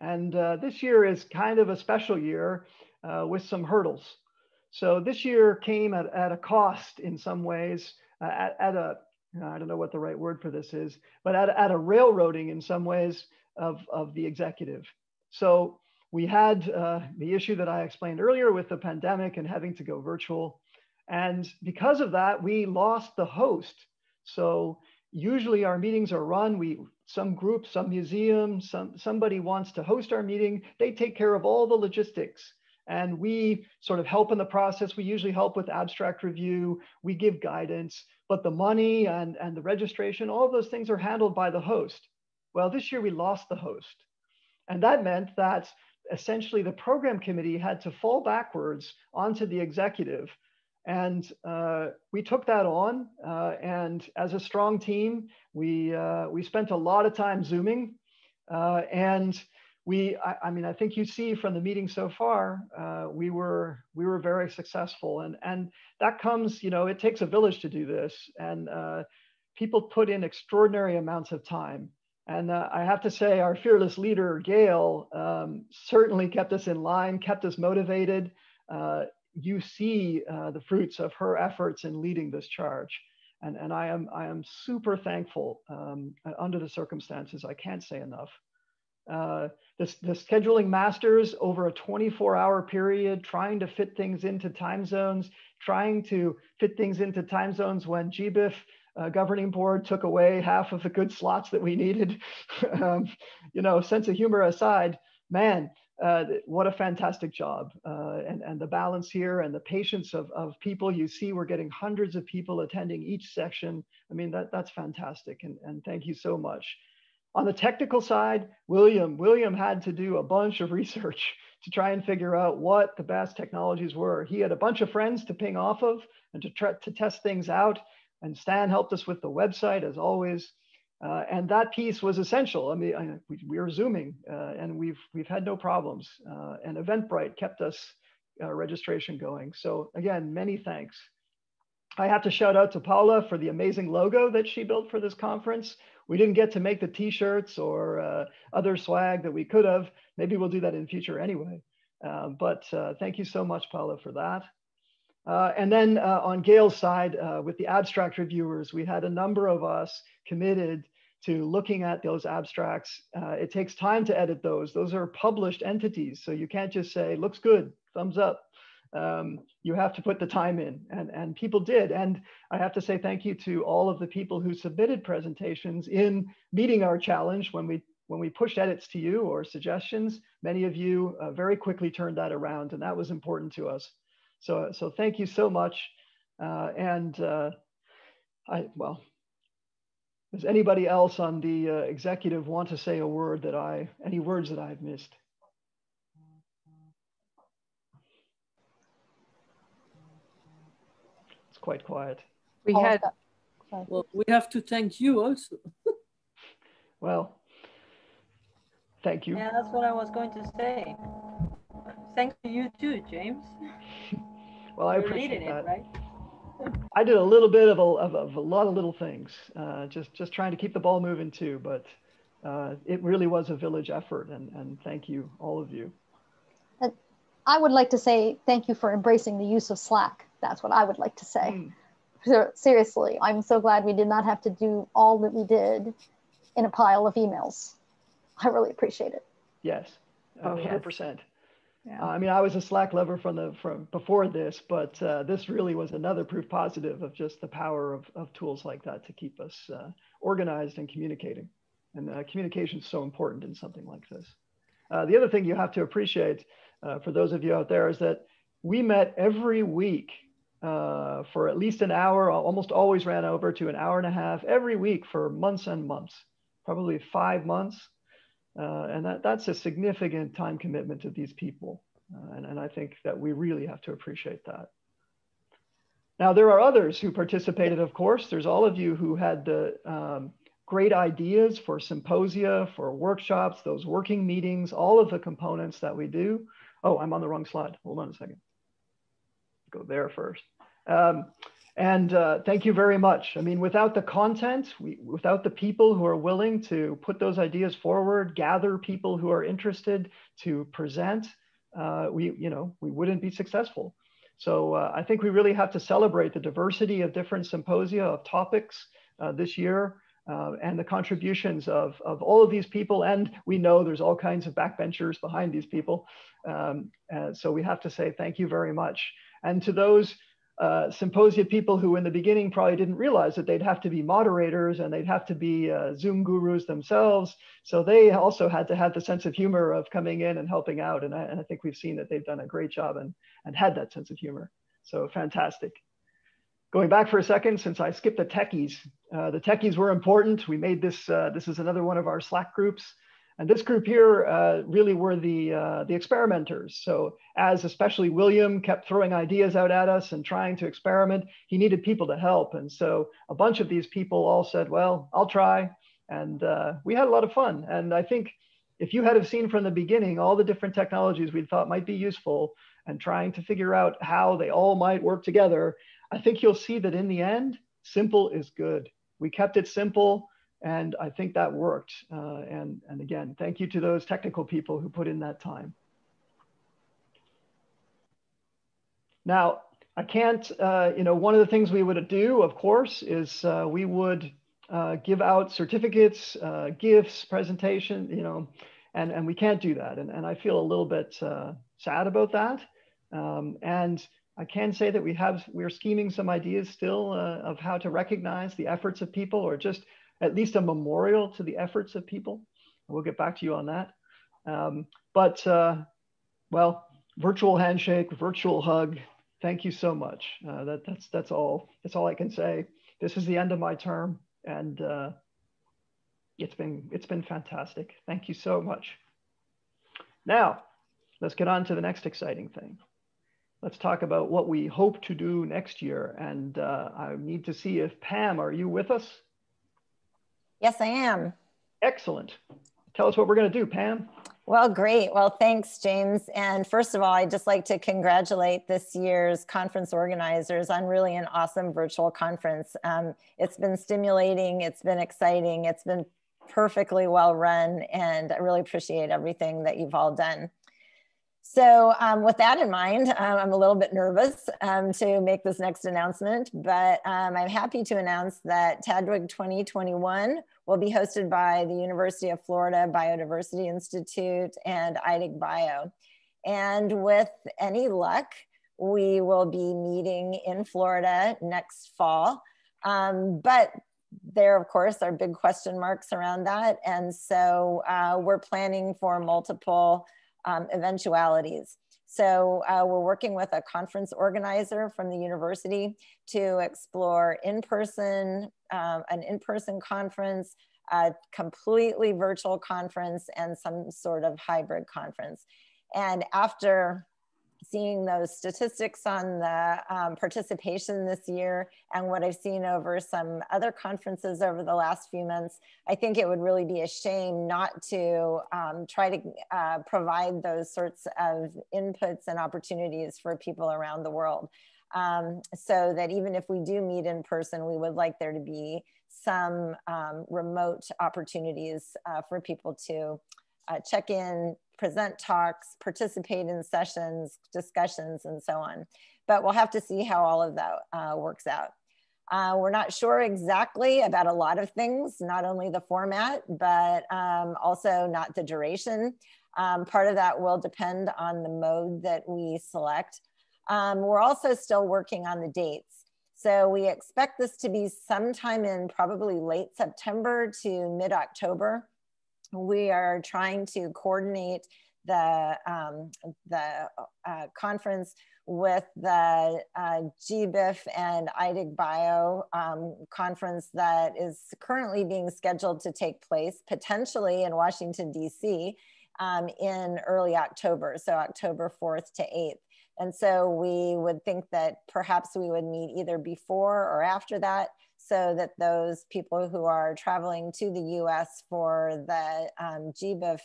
And uh, this year is kind of a special year uh, with some hurdles. So this year came at, at a cost in some ways, uh, at, at, a, I don't know what the right word for this is, but at, at a railroading in some ways of, of the executive. So we had uh, the issue that I explained earlier with the pandemic and having to go virtual. And because of that, we lost the host. So usually our meetings are run, we some group, some museum, some, somebody wants to host our meeting, they take care of all the logistics. And we sort of help in the process. We usually help with abstract review, we give guidance, but the money and, and the registration, all of those things are handled by the host. Well, this year we lost the host. And that meant that essentially the program committee had to fall backwards onto the executive and uh, we took that on. Uh, and as a strong team, we, uh, we spent a lot of time Zooming. Uh, and we, I, I, mean, I think you see from the meeting so far, uh, we, were, we were very successful. And, and that comes, you know, it takes a village to do this. And uh, people put in extraordinary amounts of time. And I have to say, our fearless leader, Gail, um, certainly kept us in line, kept us motivated. Uh, you see uh, the fruits of her efforts in leading this charge. And, and I, am, I am super thankful um, under the circumstances. I can't say enough. Uh, the, the scheduling masters over a 24 hour period, trying to fit things into time zones, trying to fit things into time zones when GBIF uh, governing board took away half of the good slots that we needed. um, you know, sense of humor aside, man, uh, what a fantastic job. Uh, and, and the balance here and the patience of, of people. You see we're getting hundreds of people attending each section. I mean that that's fantastic. And, and thank you so much on the technical side william william had to do a bunch of research to try and figure out what the best technologies were he had a bunch of friends to ping off of and to try to test things out and stan helped us with the website as always uh, and that piece was essential. I mean, I, we, we, were zooming, uh, and we've we've had no problems. Uh, and Eventbrite kept us uh, registration going. So again, many thanks. I have to shout out to Paula for the amazing logo that she built for this conference. We didn't get to make the T-shirts or uh, other swag that we could have. Maybe we'll do that in future anyway. Uh, but thank you so much, Paula, for that. Uh, and then uh, on Gail's side, uh, with the abstract reviewers, we had a number of us committed to looking at those abstracts. Uh, it takes time to edit those. Those are published entities. So you can't just say, looks good, thumbs up. Um, you have to put the time in and, and people did. And I have to say thank you to all of the people who submitted presentations in meeting our challenge when we when we pushed edits to you or suggestions, many of you uh, very quickly turned that around and that was important to us. So, so thank you so much. Uh, and uh, I, well, does anybody else on the uh, executive want to say a word that I, any words that I've missed? Quite quiet. We had. Well, we have to thank you also. well, thank you. Yeah, that's what I was going to say. Thanks to you too, James. well, I You're appreciate that. It, right? I did a little bit of a, of, of a lot of little things, uh, just just trying to keep the ball moving too. But uh, it really was a village effort, and and thank you all of you. I would like to say thank you for embracing the use of Slack. That's what I would like to say. Mm. So, seriously, I'm so glad we did not have to do all that we did in a pile of emails. I really appreciate it. Yes, oh, 100%. Yeah. Uh, I mean, I was a Slack lover from the from before this, but uh, this really was another proof positive of just the power of, of tools like that to keep us uh, organized and communicating. And uh, communication is so important in something like this. Uh, the other thing you have to appreciate uh, for those of you out there is that we met every week for at least an hour, almost always ran over to an hour and a half every week for months and months, probably five months. Uh, and that, that's a significant time commitment to these people. Uh, and, and I think that we really have to appreciate that. Now, there are others who participated, of course. There's all of you who had the um, great ideas for symposia, for workshops, those working meetings, all of the components that we do. Oh, I'm on the wrong slide. Hold on a second. Go there first. Um, and uh, thank you very much. I mean, without the content, we, without the people who are willing to put those ideas forward, gather people who are interested to present, uh, we, you know, we wouldn't be successful. So uh, I think we really have to celebrate the diversity of different symposia of topics uh, this year uh, and the contributions of, of all of these people. And we know there's all kinds of backbenchers behind these people. Um, so we have to say thank you very much. And to those uh, symposia people who in the beginning probably didn't realize that they'd have to be moderators and they'd have to be uh, Zoom gurus themselves. So they also had to have the sense of humor of coming in and helping out. And I, and I think we've seen that they've done a great job and, and had that sense of humor. So fantastic. Going back for a second, since I skipped the techies, uh, the techies were important. We made this, uh, this is another one of our Slack groups. And this group here uh, really were the, uh, the experimenters. So as especially William kept throwing ideas out at us and trying to experiment, he needed people to help. And so a bunch of these people all said, well, I'll try. And uh, we had a lot of fun. And I think if you had have seen from the beginning all the different technologies we thought might be useful and trying to figure out how they all might work together, I think you'll see that in the end, simple is good. We kept it simple and I think that worked. Uh, and, and again, thank you to those technical people who put in that time. Now, I can't, uh, you know, one of the things we would do, of course, is uh, we would uh, give out certificates, uh, gifts, presentation, you know, and, and we can't do that. And, and I feel a little bit uh, sad about that. Um, and I can say that we have, we're scheming some ideas still of how to recognize the efforts of people or just at least a memorial to the efforts of people. We'll get back to you on that. Um, but uh, well, virtual handshake, virtual hug. Thank you so much. Uh, that, that's that's all. That's all I can say. This is the end of my term, and uh, it's been it's been fantastic. Thank you so much. Now, let's get on to the next exciting thing. Let's talk about what we hope to do next year. And uh, I need to see if Pam, are you with us? Yes, I am. Excellent. Tell us what we're going to do, Pam. Well, great. Well, thanks, James. And first of all, I'd just like to congratulate this year's conference organizers on really an awesome virtual conference. Um, it's been stimulating, it's been exciting, it's been perfectly well run, and I really appreciate everything that you've all done. So um, with that in mind, um, I'm a little bit nervous um, to make this next announcement, but um, I'm happy to announce that Tadwig 2021 will be hosted by the University of Florida Biodiversity Institute and iDigBio. And with any luck, we will be meeting in Florida next fall. Um, but there, of course, are big question marks around that. And so uh, we're planning for multiple um, eventualities. So uh, we're working with a conference organizer from the university to explore in-person, um, an in-person conference, a completely virtual conference, and some sort of hybrid conference. And after seeing those statistics on the um, participation this year and what I've seen over some other conferences over the last few months, I think it would really be a shame not to um, try to uh, provide those sorts of inputs and opportunities for people around the world. Um, so that even if we do meet in person, we would like there to be some um, remote opportunities uh, for people to uh, check in, present talks, participate in sessions, discussions, and so on. But we'll have to see how all of that uh, works out. Uh, we're not sure exactly about a lot of things, not only the format, but um, also not the duration. Um, part of that will depend on the mode that we select. Um, we're also still working on the dates. So we expect this to be sometime in probably late September to mid-October we are trying to coordinate the, um, the uh, conference with the uh, GBIF and iDigBio um, conference that is currently being scheduled to take place potentially in Washington, DC um, in early October, so October 4th to 8th. And so we would think that perhaps we would meet either before or after that so that those people who are traveling to the US for the um, GBIF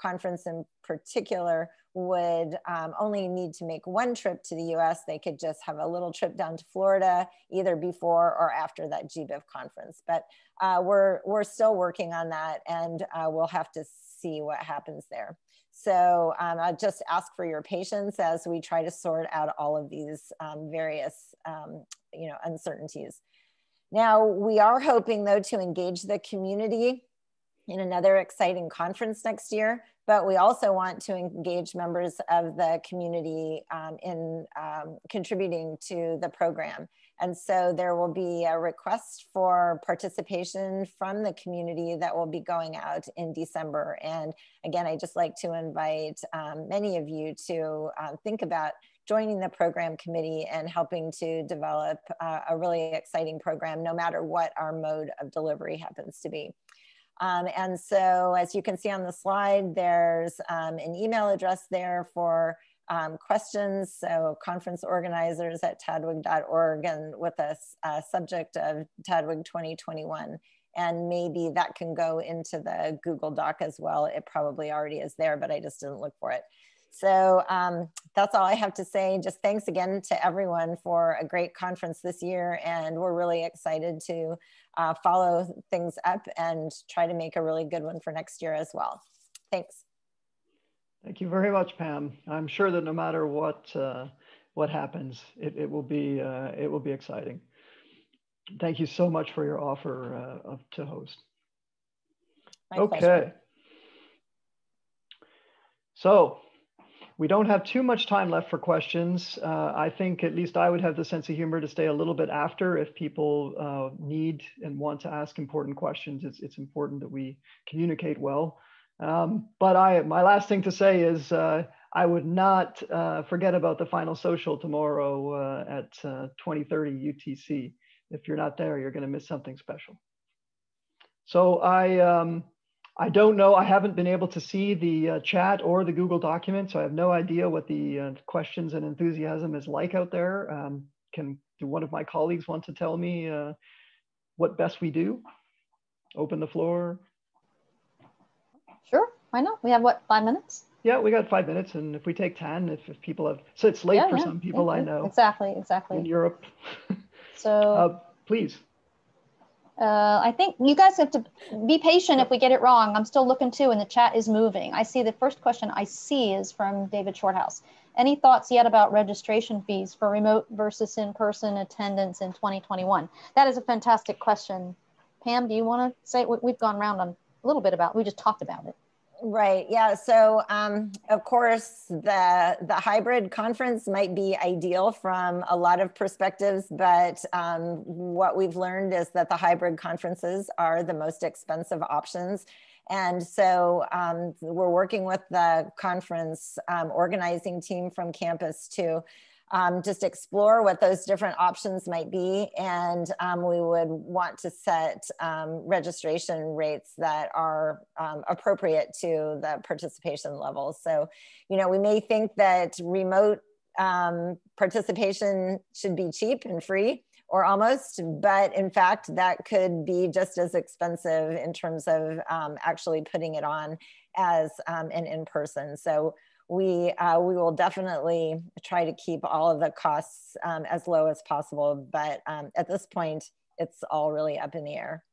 conference in particular would um, only need to make one trip to the US. They could just have a little trip down to Florida, either before or after that GBIF conference. But uh, we're, we're still working on that and uh, we'll have to see what happens there. So um, I'll just ask for your patience as we try to sort out all of these um, various um, you know, uncertainties. Now, we are hoping though to engage the community in another exciting conference next year, but we also want to engage members of the community um, in um, contributing to the program. And so there will be a request for participation from the community that will be going out in December. And again, I just like to invite um, many of you to uh, think about joining the program committee and helping to develop uh, a really exciting program, no matter what our mode of delivery happens to be. Um, and so as you can see on the slide, there's um, an email address there for um, questions. So conference organizers at tadwig.org and with a, a subject of Tadwig 2021. And maybe that can go into the Google Doc as well. It probably already is there, but I just didn't look for it. So um, that's all I have to say. Just thanks again to everyone for a great conference this year. And we're really excited to uh, follow things up and try to make a really good one for next year as well. Thanks. Thank you very much, Pam. I'm sure that no matter what uh, what happens, it, it will be uh, it will be exciting. Thank you so much for your offer uh, of, to host. My okay. Pleasure. So we don't have too much time left for questions. Uh, I think at least I would have the sense of humor to stay a little bit after if people uh, need and want to ask important questions. It's, it's important that we communicate well. Um, but I, my last thing to say is uh, I would not uh, forget about the final social tomorrow uh, at 2030 UTC. If you're not there, you're going to miss something special. So I, um, I don't know. I haven't been able to see the uh, chat or the Google document, so I have no idea what the uh, questions and enthusiasm is like out there. Um, can do one of my colleagues want to tell me uh, what best we do? Open the floor. Sure, why not? We have what, five minutes? Yeah, we got five minutes, and if we take 10, if, if people have, so it's late Yeah, for yeah, some people, yeah, I know, Exactly, exactly in. Europe. So Uh, Please. Uh, I think you guys have to be patient if we get it wrong. I'm still looking too, and the chat is moving. I see the first question I see is from David Shorthouse. Any thoughts yet about registration fees for remote versus in-person attendance in 2021? That is a fantastic question. Pam, do you want to say, we- we've gone around on a little bit about, we just talked about it. Right. Yeah. So, um, of course, the the hybrid conference might be ideal from a lot of perspectives, but um, what we've learned is that the hybrid conferences are the most expensive options. And so um, we're working with the conference um, organizing team from campus to um, just explore what those different options might be. And um, we would want to set um, registration rates that are um, appropriate to the participation levels. So, you know, we may think that remote um, participation should be cheap and free or almost, but in fact, that could be just as expensive in terms of um, actually putting it on as an in-person. So we uh, we will definitely try to keep all of the costs um, as low as possible. But um, at this point, it's all really up in the air.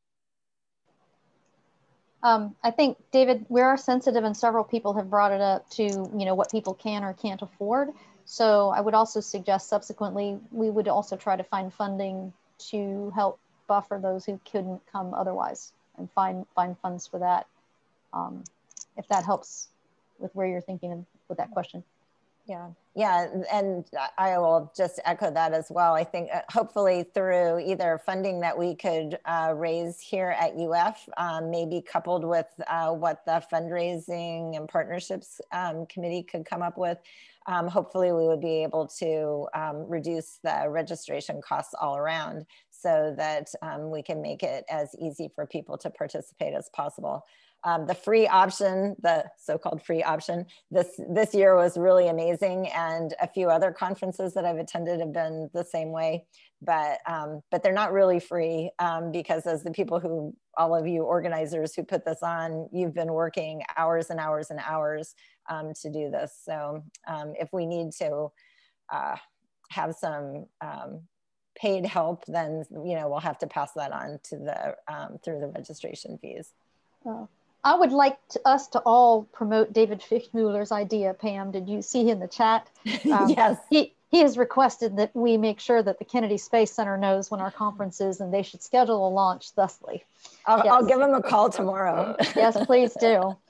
Um, I think, David, we are sensitive and several people have brought it up to, you know, what people can or can't afford. So I would also suggest subsequently, we would also try to find funding to help buffer those who couldn't come otherwise and find, find funds for that. Um, if that helps with where you're thinking with that question. Yeah, yeah, and I will just echo that as well. I think uh, hopefully through either funding that we could uh, raise here at UF, um, maybe coupled with uh, what the fundraising and partnerships um, committee could come up with, um, hopefully we would be able to um, reduce the registration costs all around so that um, we can make it as easy for people to participate as possible. Um, the free option, the so-called free option, this this year was really amazing, and a few other conferences that I've attended have been the same way. But um, but they're not really free um, because as the people who, all of you organizers who put this on, you've been working hours and hours and hours um, to do this. So um, if we need to uh, have some um, paid help, then you know we'll have to pass that on to the through the registration fees. Oh. I would like to, us to all promote David Fichtmueller's idea. Pam, did you see in the chat? Um, yes. He, he has requested that we make sure that the Kennedy Space Center knows when our conference is and they should schedule a launch thusly. I'll, yes. I'll give him a call tomorrow. yes, please do.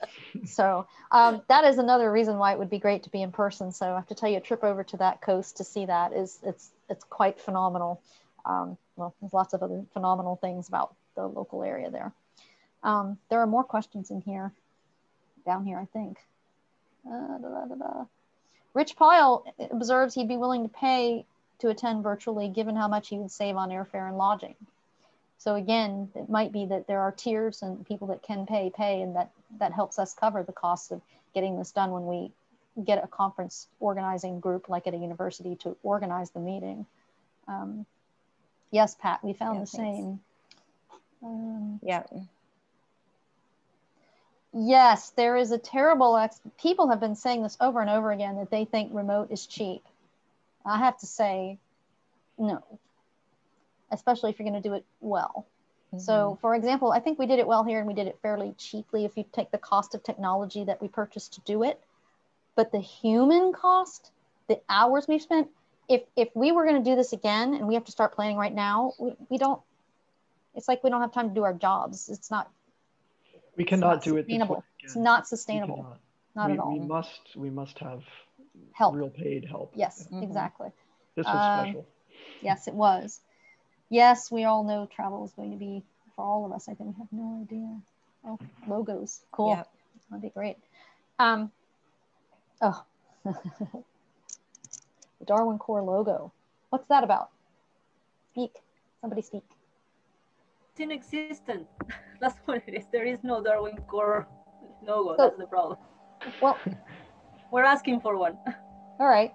So um, that is another reason why it would be great to be in person. So I have to tell you, a trip over to that coast to see that is it's it's quite phenomenal. Um, well, there's lots of other phenomenal things about the local area there. Um, there are more questions in here, down here, I think. Uh, da, da, da, Rich Pyle observes he'd be willing to pay to attend virtually given how much he would save on airfare and lodging. So again, it might be that there are tiers and people that can pay, pay, and that, that helps us cover the costs of getting this done when we get a conference organizing group like at a university to organize the meeting. Um, yes, Pat, we found yeah, the thanks. same. Um, yeah. Yes, there is a terrible, ex people have been saying this over and over again that they think remote is cheap. I have to say, no, especially if you're going to do it well. Mm -hmm. So, for example, I think we did it well here and we did it fairly cheaply if you take the cost of technology that we purchased to do it. But the human cost, the hours we've spent, if, if we were going to do this again and we have to start planning right now, we, we don't, it's like we don't have time to do our jobs. It's not we cannot do it. Sustainable. It's not sustainable. Not we, at all. We must. We must have help. Real paid help. Yes, mm -hmm. exactly. This was uh, special. Yes, it was. Yes, we all know travel is going to be for all of us. I think we have no idea. Oh, logos. Cool. Yeah. that'd be great. Um, oh, the Darwin Core logo. What's that about? Speak. Somebody speak. It's inexistent. That's what it is. There is no Darwin Core logo. So- That's the problem. Well, We're asking for one. all right.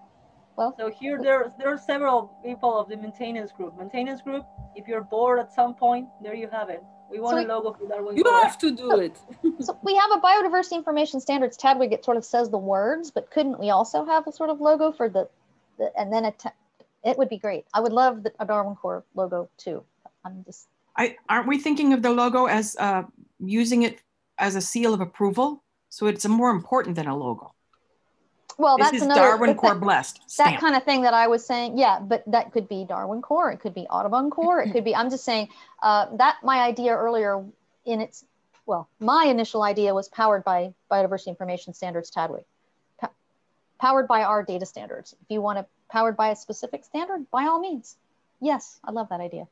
Well, So here there, there are several people of the maintenance group. Maintenance group, if you're bored at some point, there you have it. We want So a we- logo for Darwin You Core. have to do it. so we have a biodiversity information standards Tadwig. It sort of says the words, but couldn't we also have a sort of logo for the, the and then a it would be great. I would love the, a Darwin Core logo too. I'm just I, aren't we thinking of the logo as uh, using it as a seal of approval? So it's more important than a logo. well. This That's is another Darwin Core that- blessed that kind of thing that I was saying. Yeah, but that could be Darwin Core. It could be Audubon Core. It could be. I'm just saying uh, that my idea earlier in its well, my initial idea was powered by Biodiversity Information Standards Tadwig, Pa- powered by our data standards. If you want to powered by a specific standard, by all means, yes, I love that idea.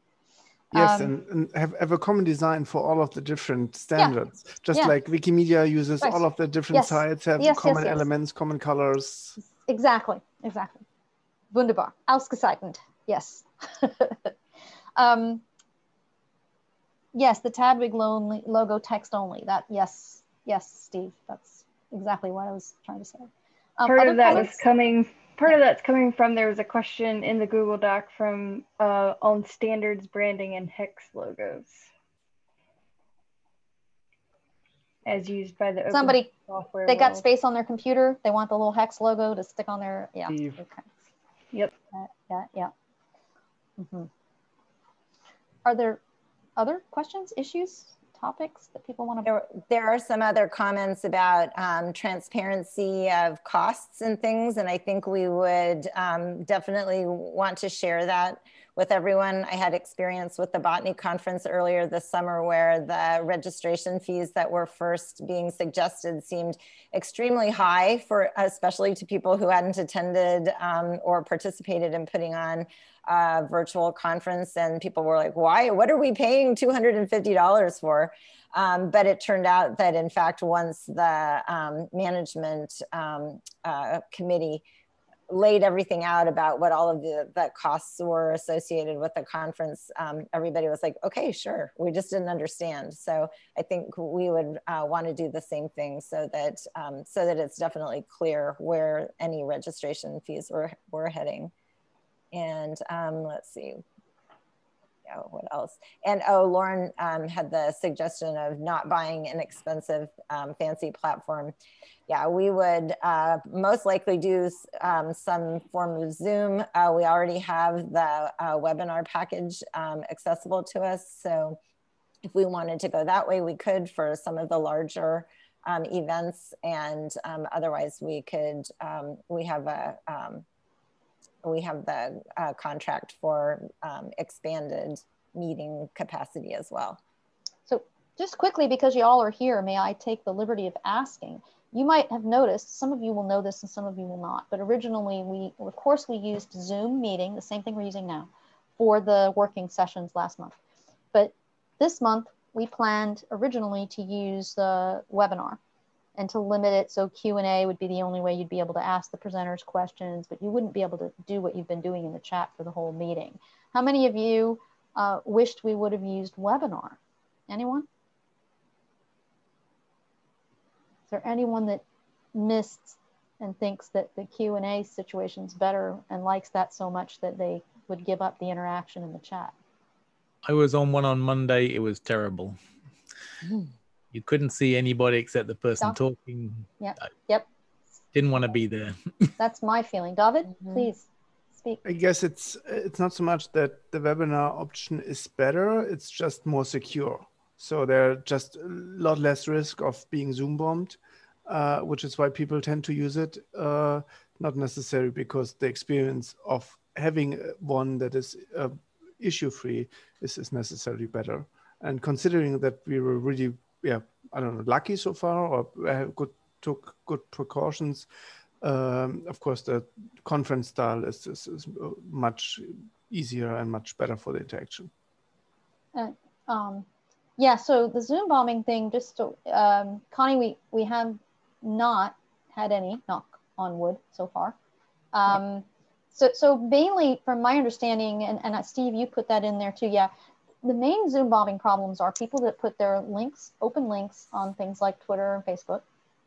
Yes, Um, and, and have, have a common design for all of the different standards. Just yeah. like Wikimedia uses Right. all of the different Yes. sites have Yes, yes, common yes. elements, common colors. Exactly, exactly. Wunderbar. Ausgezeichnet. Yes. um, yes, the Tadwig lonely, logo text only. That yes, yes, Steve. That's exactly what I was trying to say. Um, part of that was coming part of that's coming from there was a question in the google doc from uh, on standards branding and hex logos as used by the open Somebody software they got space on their computer. They want the little hex logo to stick on their yeah. Steve. Okay. Yep. Uh, yeah, yeah. Mhm. Are there other questions, issues, topics that people want to? There, there are some other comments about um, transparency of costs and things, and I think we would um, definitely want to share that with everyone. I had experience with the botany conference earlier this summer where the registration fees that were first being suggested seemed extremely high for, especially to people who hadn't attended um, or participated in putting on a virtual conference. And people were like, why, what are we paying $250 for? Um, but it turned out that in fact, once the um, management um, uh, committee laid everything out about what all of the, the costs were associated with the conference, um, everybody was like, okay, sure. We just didn't understand. So I think we would uh, want to do the same thing so that um, so that it's definitely clear where any registration fees were, were heading. And um, let's see, what else? And oh, Lauren um, had the suggestion of not buying an expensive um, fancy platform. Yeah, we would uh, most likely do um, some form of Zoom. Uh, we already have the uh, webinar package um, accessible to us. So if we wanted to go that way, we could for some of the larger um, events. And um, otherwise we could, we have a, we have the uh, contract for um, expanded meeting capacity as well. So just quickly, because you all are here, may I take the liberty of asking? You might have noticed, some of you will know this and some of you will not, but originally we, of course, we used Zoom meeting, the same thing we're using now, for the working sessions last month. But this month, we planned originally to use the webinar and to limit it so Q&A would be the only way you'd be able to ask the presenters questions, but you wouldn't be able to do what you've been doing in the chat for the whole meeting. How many of you uh, wished we would have used webinar? Anyone? Is there anyone that missed and thinks that the Q&A situation's better and likes that so much that they would give up the interaction in the chat? I was on one on Monday. It was terrible. You couldn't see anybody except the person Doc? talking. Yep, I yep, didn't want to be there. that's my feeling. David, please speak. I guess it's it's not so much that the webinar option is better; it's just more secure. So there's just a lot less risk of being Zoom bombed, uh, which is why people tend to use it. Uh, not necessarily because the experience of having one that is uh, issue free is, is necessarily better. And considering that we were really, yeah, I don't know, lucky so far, or uh, good took good precautions. Um, of course, the conference style is, is, is much easier and much better for the interaction. Uh, um, Yeah, so the Zoom bombing thing, just to, um, Connie, we, we have not had any, knock on wood so far. Um, so, so mainly from my understanding, and, and uh, Steve, you put that in there too, yeah, the main Zoom bombing problems are people that put their links, open links on things like Twitter and Facebook,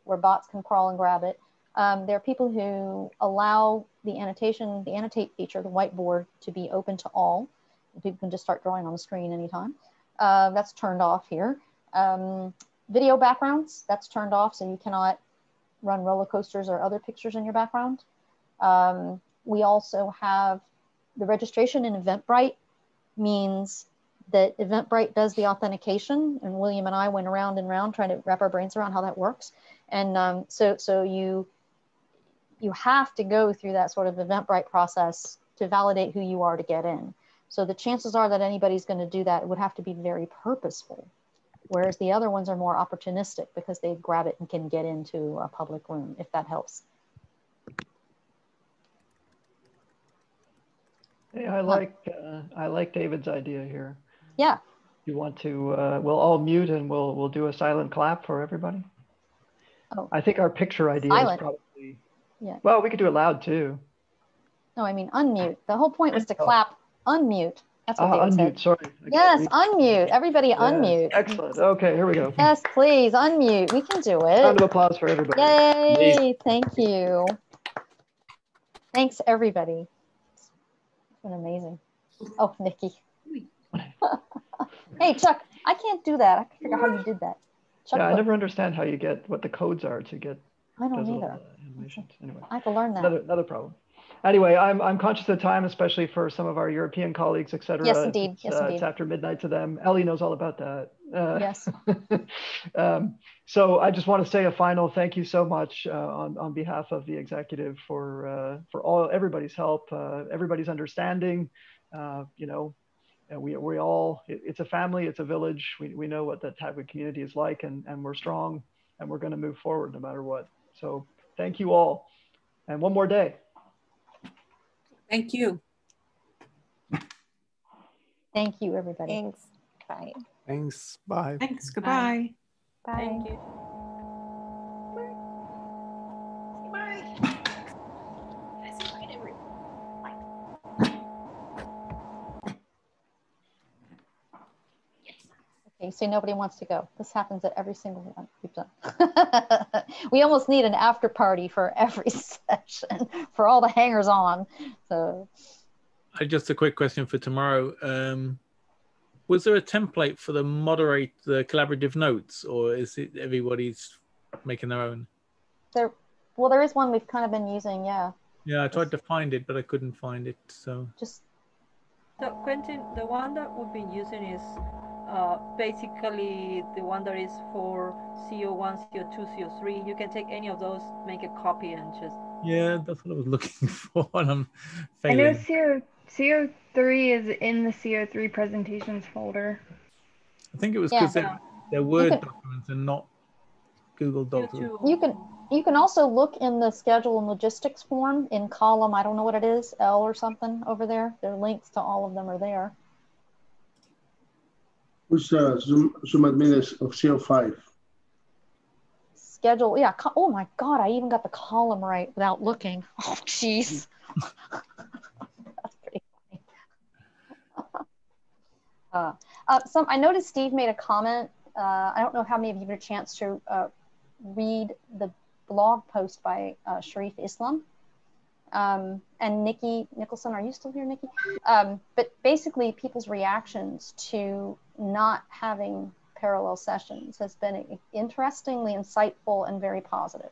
where bots can crawl and grab it. Um, there are people who allow the annotation, the annotate feature, the whiteboard to be open to all. People can just start drawing on the screen anytime. Uh, that's turned off here. Um, video backgrounds, that's turned off, so you cannot run roller coasters or other pictures in your background. Um, we also have the registration in Eventbrite means that Eventbrite does the authentication, and William and I went around and around trying to wrap our brains around how that works. And um, so, so you you have to go through that sort of Eventbrite process to validate who you are to get in. So the chances are that anybody's going to do that would have to be very purposeful. Whereas the other ones are more opportunistic because they grab it and can get into a public room, if that helps. Hey, I like uh, I like David's idea here. Yeah. You want to? Uh, we'll all mute and we'll we'll do a silent clap for everybody. Oh. I think our picture idea Silent. is probably. Yeah. Well, we could do it loud too. No, I mean unmute. The whole point was to clap. Unmute. That's what Ah, David said. unmute. Sorry. Yes, unmute. Everybody Yes, unmute. Excellent. Okay, here we go. Yes, please unmute. We can do it. Round of applause for everybody. Yay! Thank you. Thanks, everybody. It's been amazing. Oh, Nikki. hey, Chuck, I can't do that. I can't figure out how you did that. Chuck, Yeah, I never understand how you get what the codes are to get I don't either. uh, animations. Anyway, I have to learn that. another another problem. Anyway, I'm I'm conscious of time, especially for some of our European colleagues, et cetera. Yes, indeed. It's, Yes, uh, indeed. It's after midnight to them. Ellie knows all about that. Uh, Yes. um, so I just want to say a final thank you so much uh, on on behalf of the executive for uh, for all everybody's help, uh, everybody's understanding. Uh, you know, and we we all it, it's a family, it's a village. We we know what the Tadwig community is like, and and we're strong, and we're going to move forward no matter what. So thank you all, and one more day. Thank you. Thank you, everybody. Thanks. Bye. Thanks. Bye. Thanks. Goodbye. Bye. Thank you. You say nobody wants to go. This happens at every single one we've done. we almost need an after party for every session for all the hangers on. So Uh, Just a quick question for tomorrow. Um, was there a template for the moderate the collaborative notes, or is it everybody's making their own? there, well, there is one we've kind of been using. Yeah, Yeah, I tried to find it, but I couldn't find it. So just So Quentin, the one that we've been using is uh, basically the one that is for CO1, CO2, CO3. You can take any of those, make a copy and just yeah, that's what I was looking for, and I'm I know. CO CO3 is in the CO3 presentations folder. I think it was Yeah. because they're, they're Word could- documents and not Google Docs. you can you can also look in the schedule and logistics form in column. I don't know what it is, L or something over there. There are links to all of them are there. Who's uh, Zoom, Zoom admin of CO5? Schedule, yeah. Oh my God, I even got the column right without looking. Oh, jeez. That's pretty funny. uh, uh, some, I noticed Steve made a comment. Uh, I don't know how many of you had a chance to uh, read the blog post by uh, Sharif Islam. Um, and Nicky Nicolson, are you still here, Nicky? Um, but basically, people's reactions to not having parallel sessions has been interestingly insightful and very positive.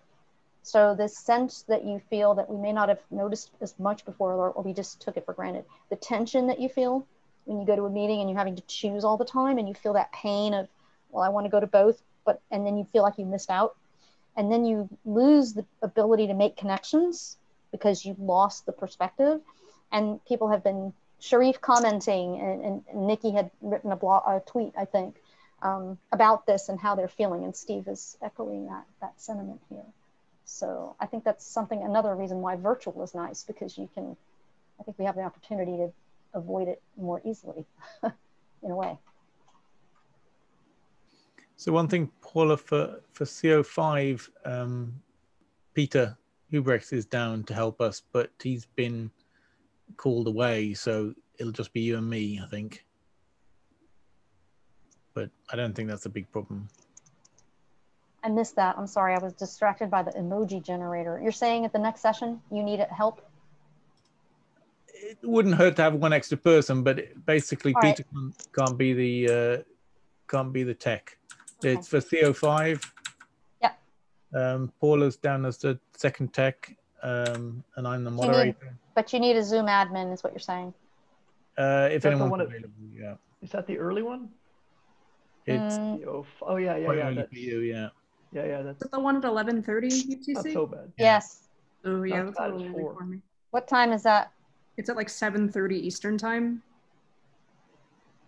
So this sense that you feel that we may not have noticed as much before, or, or we just took it for granted, the tension that you feel when you go to a meeting and you're having to choose all the time, and you feel that pain of, well, I want to go to both, but and then you feel like you missed out, and then you lose the ability to make connections because you lost the perspective, and people have been Sharif commenting, and, and, Nicky had written a blog, a tweet, I think, um, about this and how they're feeling, and Steve is echoing that that sentiment here. So I think that's something another reason why virtual is nice because you can, I think we have the opportunity to avoid it more easily, in a way. So one thing, Paula, for for CO5, um, Peter Hubrecht is down to help us, but he's been called away, so it'll just be you and me, I think. But I don't think that's a big problem. I missed that. I'm sorry. I was distracted by the emoji generator. You're saying at the next session you need help? It wouldn't hurt to have one extra person, but basically All right. Peter can't, can't be the uh, can't be the tech. It's for CO5. Yeah. Um, Paula's down as the second tech, um, and I'm the moderator. But you need a Zoom admin, is what you're saying. Uh, Is if that the anyone's one at- available, yeah. Is that the early one? It's Mm, oh, oh yeah, yeah, yeah. That's, you, yeah. yeah, yeah. That's Is it the one at 11:30 UTC? not so bad. Yes. Oh yeah, Not that's a little early four. for me. What time is that, It's at like 7:30 Eastern time.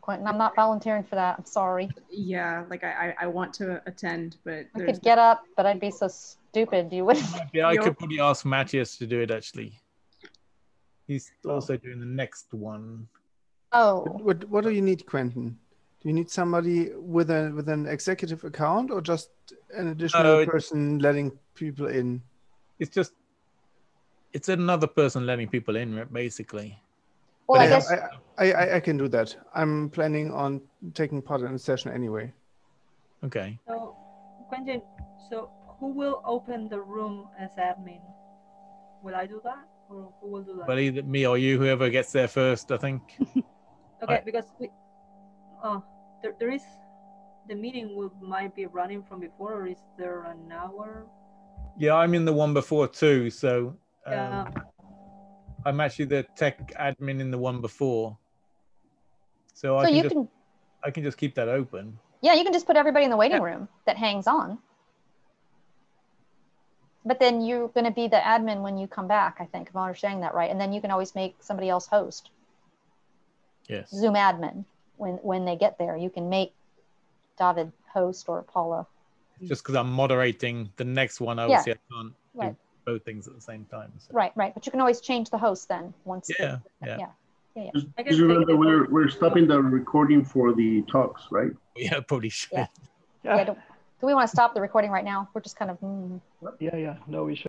Quentin? I'm not volunteering for that. I'm sorry. Yeah, like I I, I want to attend, but I could get up, but I'd be so stupid. You wouldn't. Yeah, I could probably ask Matthias to do it actually. He's Oh. also doing the next one. Oh, What what do you need, Quentin? Do you need somebody with a with an executive account or just an additional No, person letting people in? It's just it's another person letting people in, basically. well, But I guess. I, I I can do that. I'm planning on taking part in the session anyway. Okay. So, Quentin, so who will open the room as admin? Will I do that, or who will do that? Well, either me or you, whoever gets there first, I think. Okay, I- because we, oh, there, there is, the meeting will might be running from before, or is there an hour? Yeah, I'm in the one before too, so um, Yeah. I'm actually the tech admin in the one before. So, I can you just can, I can just keep that open. yeah, you can just put everybody in the waiting room that hangs on. But then you're going to be the admin when you come back, I think, if I'm understanding that right. And then you can always make somebody else host, Yes. Zoom admin. When when they get there, you can make David host or Paula. Just because I'm moderating the next one, Yeah. obviously I can't Right. do both things at the same time. So. Right, right. But you can always change the host then once. Yeah, the- yeah. yeah. Yeah, yeah. I Just guess remember, we're, we're stopping the recording for the talks, right? Yeah, probably should. Yeah. Yeah, don't- do we want to stop the recording right now? We're just kind of. mm. Yeah, yeah. No, we should.